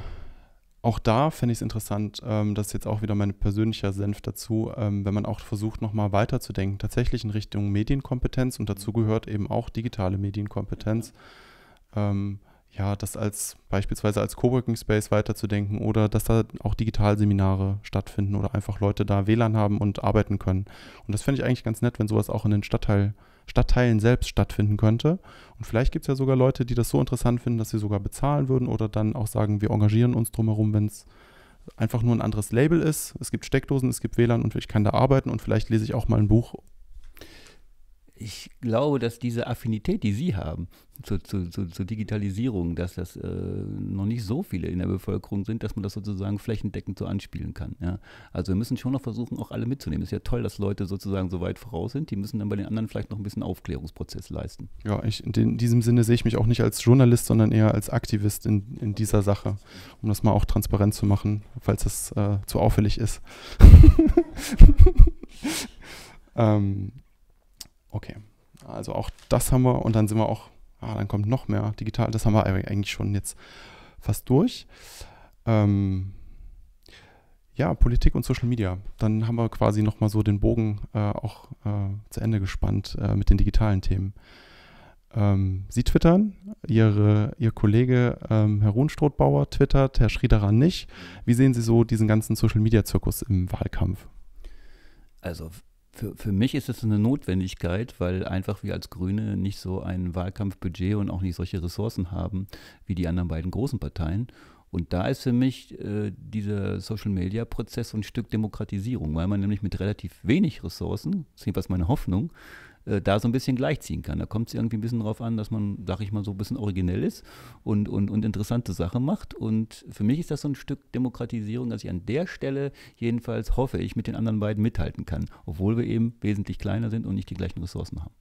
auch da fände ich es interessant, ähm, das ist jetzt auch wieder mein persönlicher Senf dazu, ähm, wenn man auch versucht, nochmal weiterzudenken, tatsächlich in Richtung Medienkompetenz und dazu gehört eben auch digitale Medienkompetenz. Ähm, ja, das als beispielsweise als Coworking Space weiterzudenken oder dass da auch Digitalseminare stattfinden oder einfach Leute da WLAN haben und arbeiten können. Und das fände ich eigentlich ganz nett, wenn sowas auch in den Stadtteil, Stadtteilen selbst stattfinden könnte. Und vielleicht gibt es ja sogar Leute, die das so interessant finden, dass sie sogar bezahlen würden oder dann auch sagen, wir engagieren uns drumherum, wenn es einfach nur ein anderes Label ist. Es gibt Steckdosen, es gibt WLAN und ich kann da arbeiten und vielleicht lese ich auch mal ein Buch ich glaube, dass diese Affinität, die Sie haben zur, zur, zur Digitalisierung, dass das äh, noch nicht so viele in der Bevölkerung sind, dass man das sozusagen flächendeckend so anspielen kann. Ja? Also wir müssen schon noch versuchen, auch alle mitzunehmen. Es ist ja toll, dass Leute sozusagen so weit voraus sind. Die müssen dann bei den anderen vielleicht noch ein bisschen Aufklärungsprozess leisten. Ja, ich, in, diesem Sinne sehe ich mich auch nicht als Journalist, sondern eher als Aktivist in, in dieser Sache, um das mal auch transparent zu machen, falls das äh, zu auffällig ist. ähm, Okay, also auch das haben wir und dann sind wir auch, ah, dann kommt noch mehr digital, das haben wir eigentlich schon jetzt fast durch. Ähm, ja, Politik und Social Media. Dann haben wir quasi nochmal so den Bogen äh, auch äh, zu Ende gespannt äh, mit den digitalen Themen. Ähm, Sie twittern, Ihre, Ihr Kollege ähm, Herr Ruhnstrothbauer twittert, Herr Schriederer nicht. Wie sehen Sie so diesen ganzen Social Media Zirkus im Wahlkampf? Also für, für mich ist es eine Notwendigkeit, weil einfach wir als Grüne nicht so ein Wahlkampfbudget und auch nicht solche Ressourcen haben wie die anderen beiden großen Parteien. Und da ist für mich äh, dieser Social-Media-Prozess ein Stück Demokratisierung, weil man nämlich mit relativ wenig Ressourcen, das ist jedenfalls meine Hoffnung, äh, da so ein bisschen gleichziehen kann. Da kommt es irgendwie ein bisschen drauf an, dass man, sag ich mal, so ein bisschen originell ist und, und, und interessante Sachen macht. Und für mich ist das so ein Stück Demokratisierung, dass ich an der Stelle jedenfalls hoffe, ich mit den anderen beiden mithalten kann, obwohl wir eben wesentlich kleiner sind und nicht die gleichen Ressourcen haben.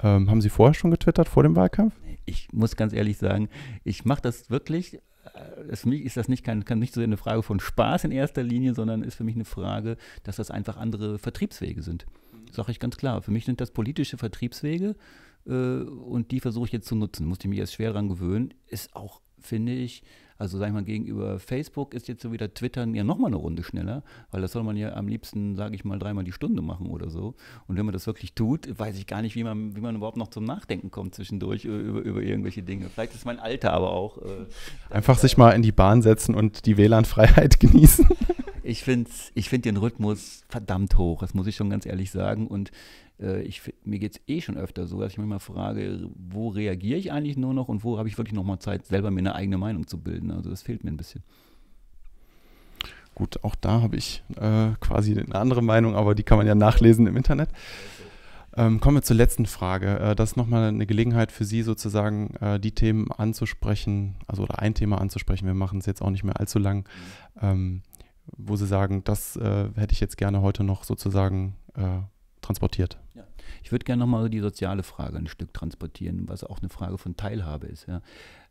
Ähm, haben Sie vorher schon getwittert vor dem Wahlkampf? Ich muss ganz ehrlich sagen, ich mache das wirklich äh, für mich ist das nicht, kein, kann nicht so eine Frage von Spaß in erster Linie, sondern ist für mich eine Frage, dass das einfach andere Vertriebswege sind. Sage ich ganz klar. Für mich sind das politische Vertriebswege äh, und die versuche ich jetzt zu nutzen. Musste ich mich erst schwer daran gewöhnen. Ist auch, finde ich, also sag ich mal, gegenüber Facebook ist jetzt so wieder Twittern ja nochmal eine Runde schneller, weil das soll man ja am liebsten, sage ich mal, dreimal die Stunde machen oder so. Und wenn man das wirklich tut, weiß ich gar nicht, wie man, wie man überhaupt noch zum Nachdenken kommt zwischendurch über, über irgendwelche Dinge. Vielleicht ist mein Alter aber auch. Äh, Einfach sich mal in die Bahn setzen und die WLAN-Freiheit genießen. Ich finde ich find den Rhythmus verdammt hoch, das muss ich schon ganz ehrlich sagen. Und äh, ich, mir geht es eh schon öfter so, dass ich mich mal frage, wo reagiere ich eigentlich nur noch und wo habe ich wirklich noch mal Zeit, selber mir eine eigene Meinung zu bilden. Also das fehlt mir ein bisschen. Gut, auch da habe ich äh, quasi eine andere Meinung, aber die kann man ja nachlesen im Internet. Ähm, kommen wir zur letzten Frage. Äh, das ist nochmal eine Gelegenheit für Sie sozusagen, äh, die Themen anzusprechen, also oder ein Thema anzusprechen. Wir machen es jetzt auch nicht mehr allzu lang, mhm. ähm, wo Sie sagen, das äh, hätte ich jetzt gerne heute noch sozusagen äh, transportiert. Ja. Ich würde gerne nochmal die soziale Frage ein Stück transportieren, was auch eine Frage von Teilhabe ist. Ja.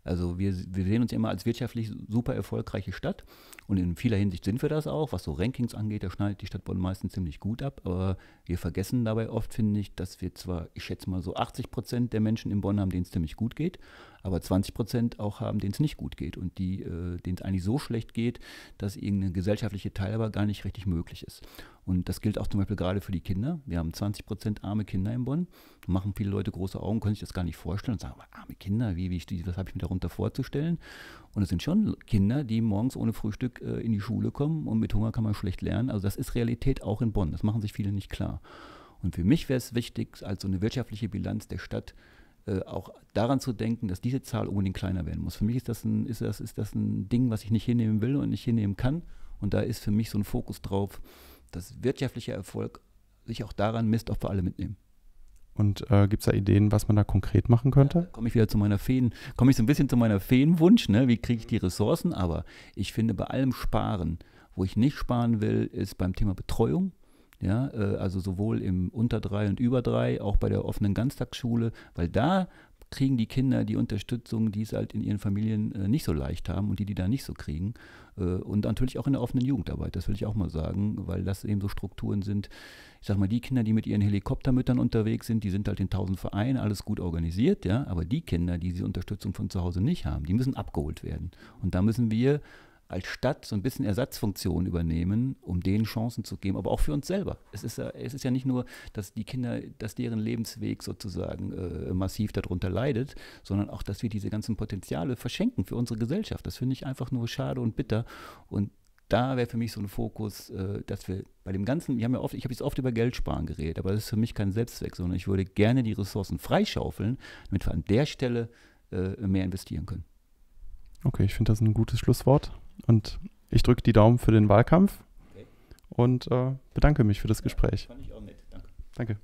Also wir, wir sehen uns immer als wirtschaftlich super erfolgreiche Stadt und in vieler Hinsicht sind wir das auch. Was so Rankings angeht, da schneidet die Stadt Bonn meistens ziemlich gut ab, aber wir vergessen dabei oft, finde ich, dass wir zwar, ich schätze mal so 80 Prozent der Menschen in Bonn haben, denen es ziemlich gut geht, aber 20 Prozent auch haben, denen es nicht gut geht und die, äh, denen es eigentlich so schlecht geht, dass irgendeine gesellschaftliche Teilhabe gar nicht richtig möglich ist. Und das gilt auch zum Beispiel gerade für die Kinder. Wir haben 20 Prozent arme Kinder in Bonn. Da machen viele Leute große Augen, können sich das gar nicht vorstellen und sagen, arme Kinder, wie, wie, was habe ich mir darunter vorzustellen? Und es sind schon Kinder, die morgens ohne Frühstück äh, in die Schule kommen und mit Hunger kann man schlecht lernen. Also das ist Realität auch in Bonn. Das machen sich viele nicht klar. Und für mich wäre es wichtig, als so eine wirtschaftliche Bilanz der Stadt äh, auch daran zu denken, dass diese Zahl unbedingt kleiner werden muss. Für mich ist das, ein, ist, das, ist das ein Ding, was ich nicht hinnehmen will und nicht hinnehmen kann. Und da ist für mich so ein Fokus drauf, dass wirtschaftlicher Erfolg sich auch daran misst, ob wir alle mitnehmen. Und äh, gibt es da Ideen, was man da konkret machen könnte? Ja, komme ich wieder zu meiner Feen, komme ich so ein bisschen zu meiner Feenwunsch, ne? wie kriege ich die Ressourcen? Aber ich finde bei allem Sparen, wo ich nicht sparen will, ist beim Thema Betreuung. Ja, äh, also sowohl im Unter drei und über drei, auch bei der offenen Ganztagsschule, weil da kriegen die Kinder die Unterstützung, die es halt in ihren Familien äh, nicht so leicht haben und die die da nicht so kriegen. Äh, und natürlich auch in der offenen Jugendarbeit, das will ich auch mal sagen, weil das eben so Strukturen sind. Ich sag mal, die Kinder, die mit ihren Helikoptermüttern unterwegs sind, die sind halt in tausend Vereinen, alles gut organisiert, ja. Aber die Kinder, die diese Unterstützung von zu Hause nicht haben, die müssen abgeholt werden. Und da müssen wir als Stadt so ein bisschen Ersatzfunktion übernehmen, um denen Chancen zu geben, aber auch für uns selber. Es ist, ja, es ist ja nicht nur, dass die Kinder, dass deren Lebensweg sozusagen äh, massiv darunter leidet, sondern auch, dass wir diese ganzen Potenziale verschenken für unsere Gesellschaft. Das finde ich einfach nur schade und bitter. Und da wäre für mich so ein Fokus, äh, dass wir bei dem Ganzen, wir haben ja oft, ich habe jetzt oft über Geld sparen geredet, aber das ist für mich kein Selbstzweck, sondern ich würde gerne die Ressourcen freischaufeln, damit wir an der Stelle äh, mehr investieren können. Okay, ich finde das ein gutes Schlusswort. Und ich drücke die Daumen für den Wahlkampf okay. und äh, bedanke mich für das ja, Gespräch. Fand ich auch nett. Danke. Danke.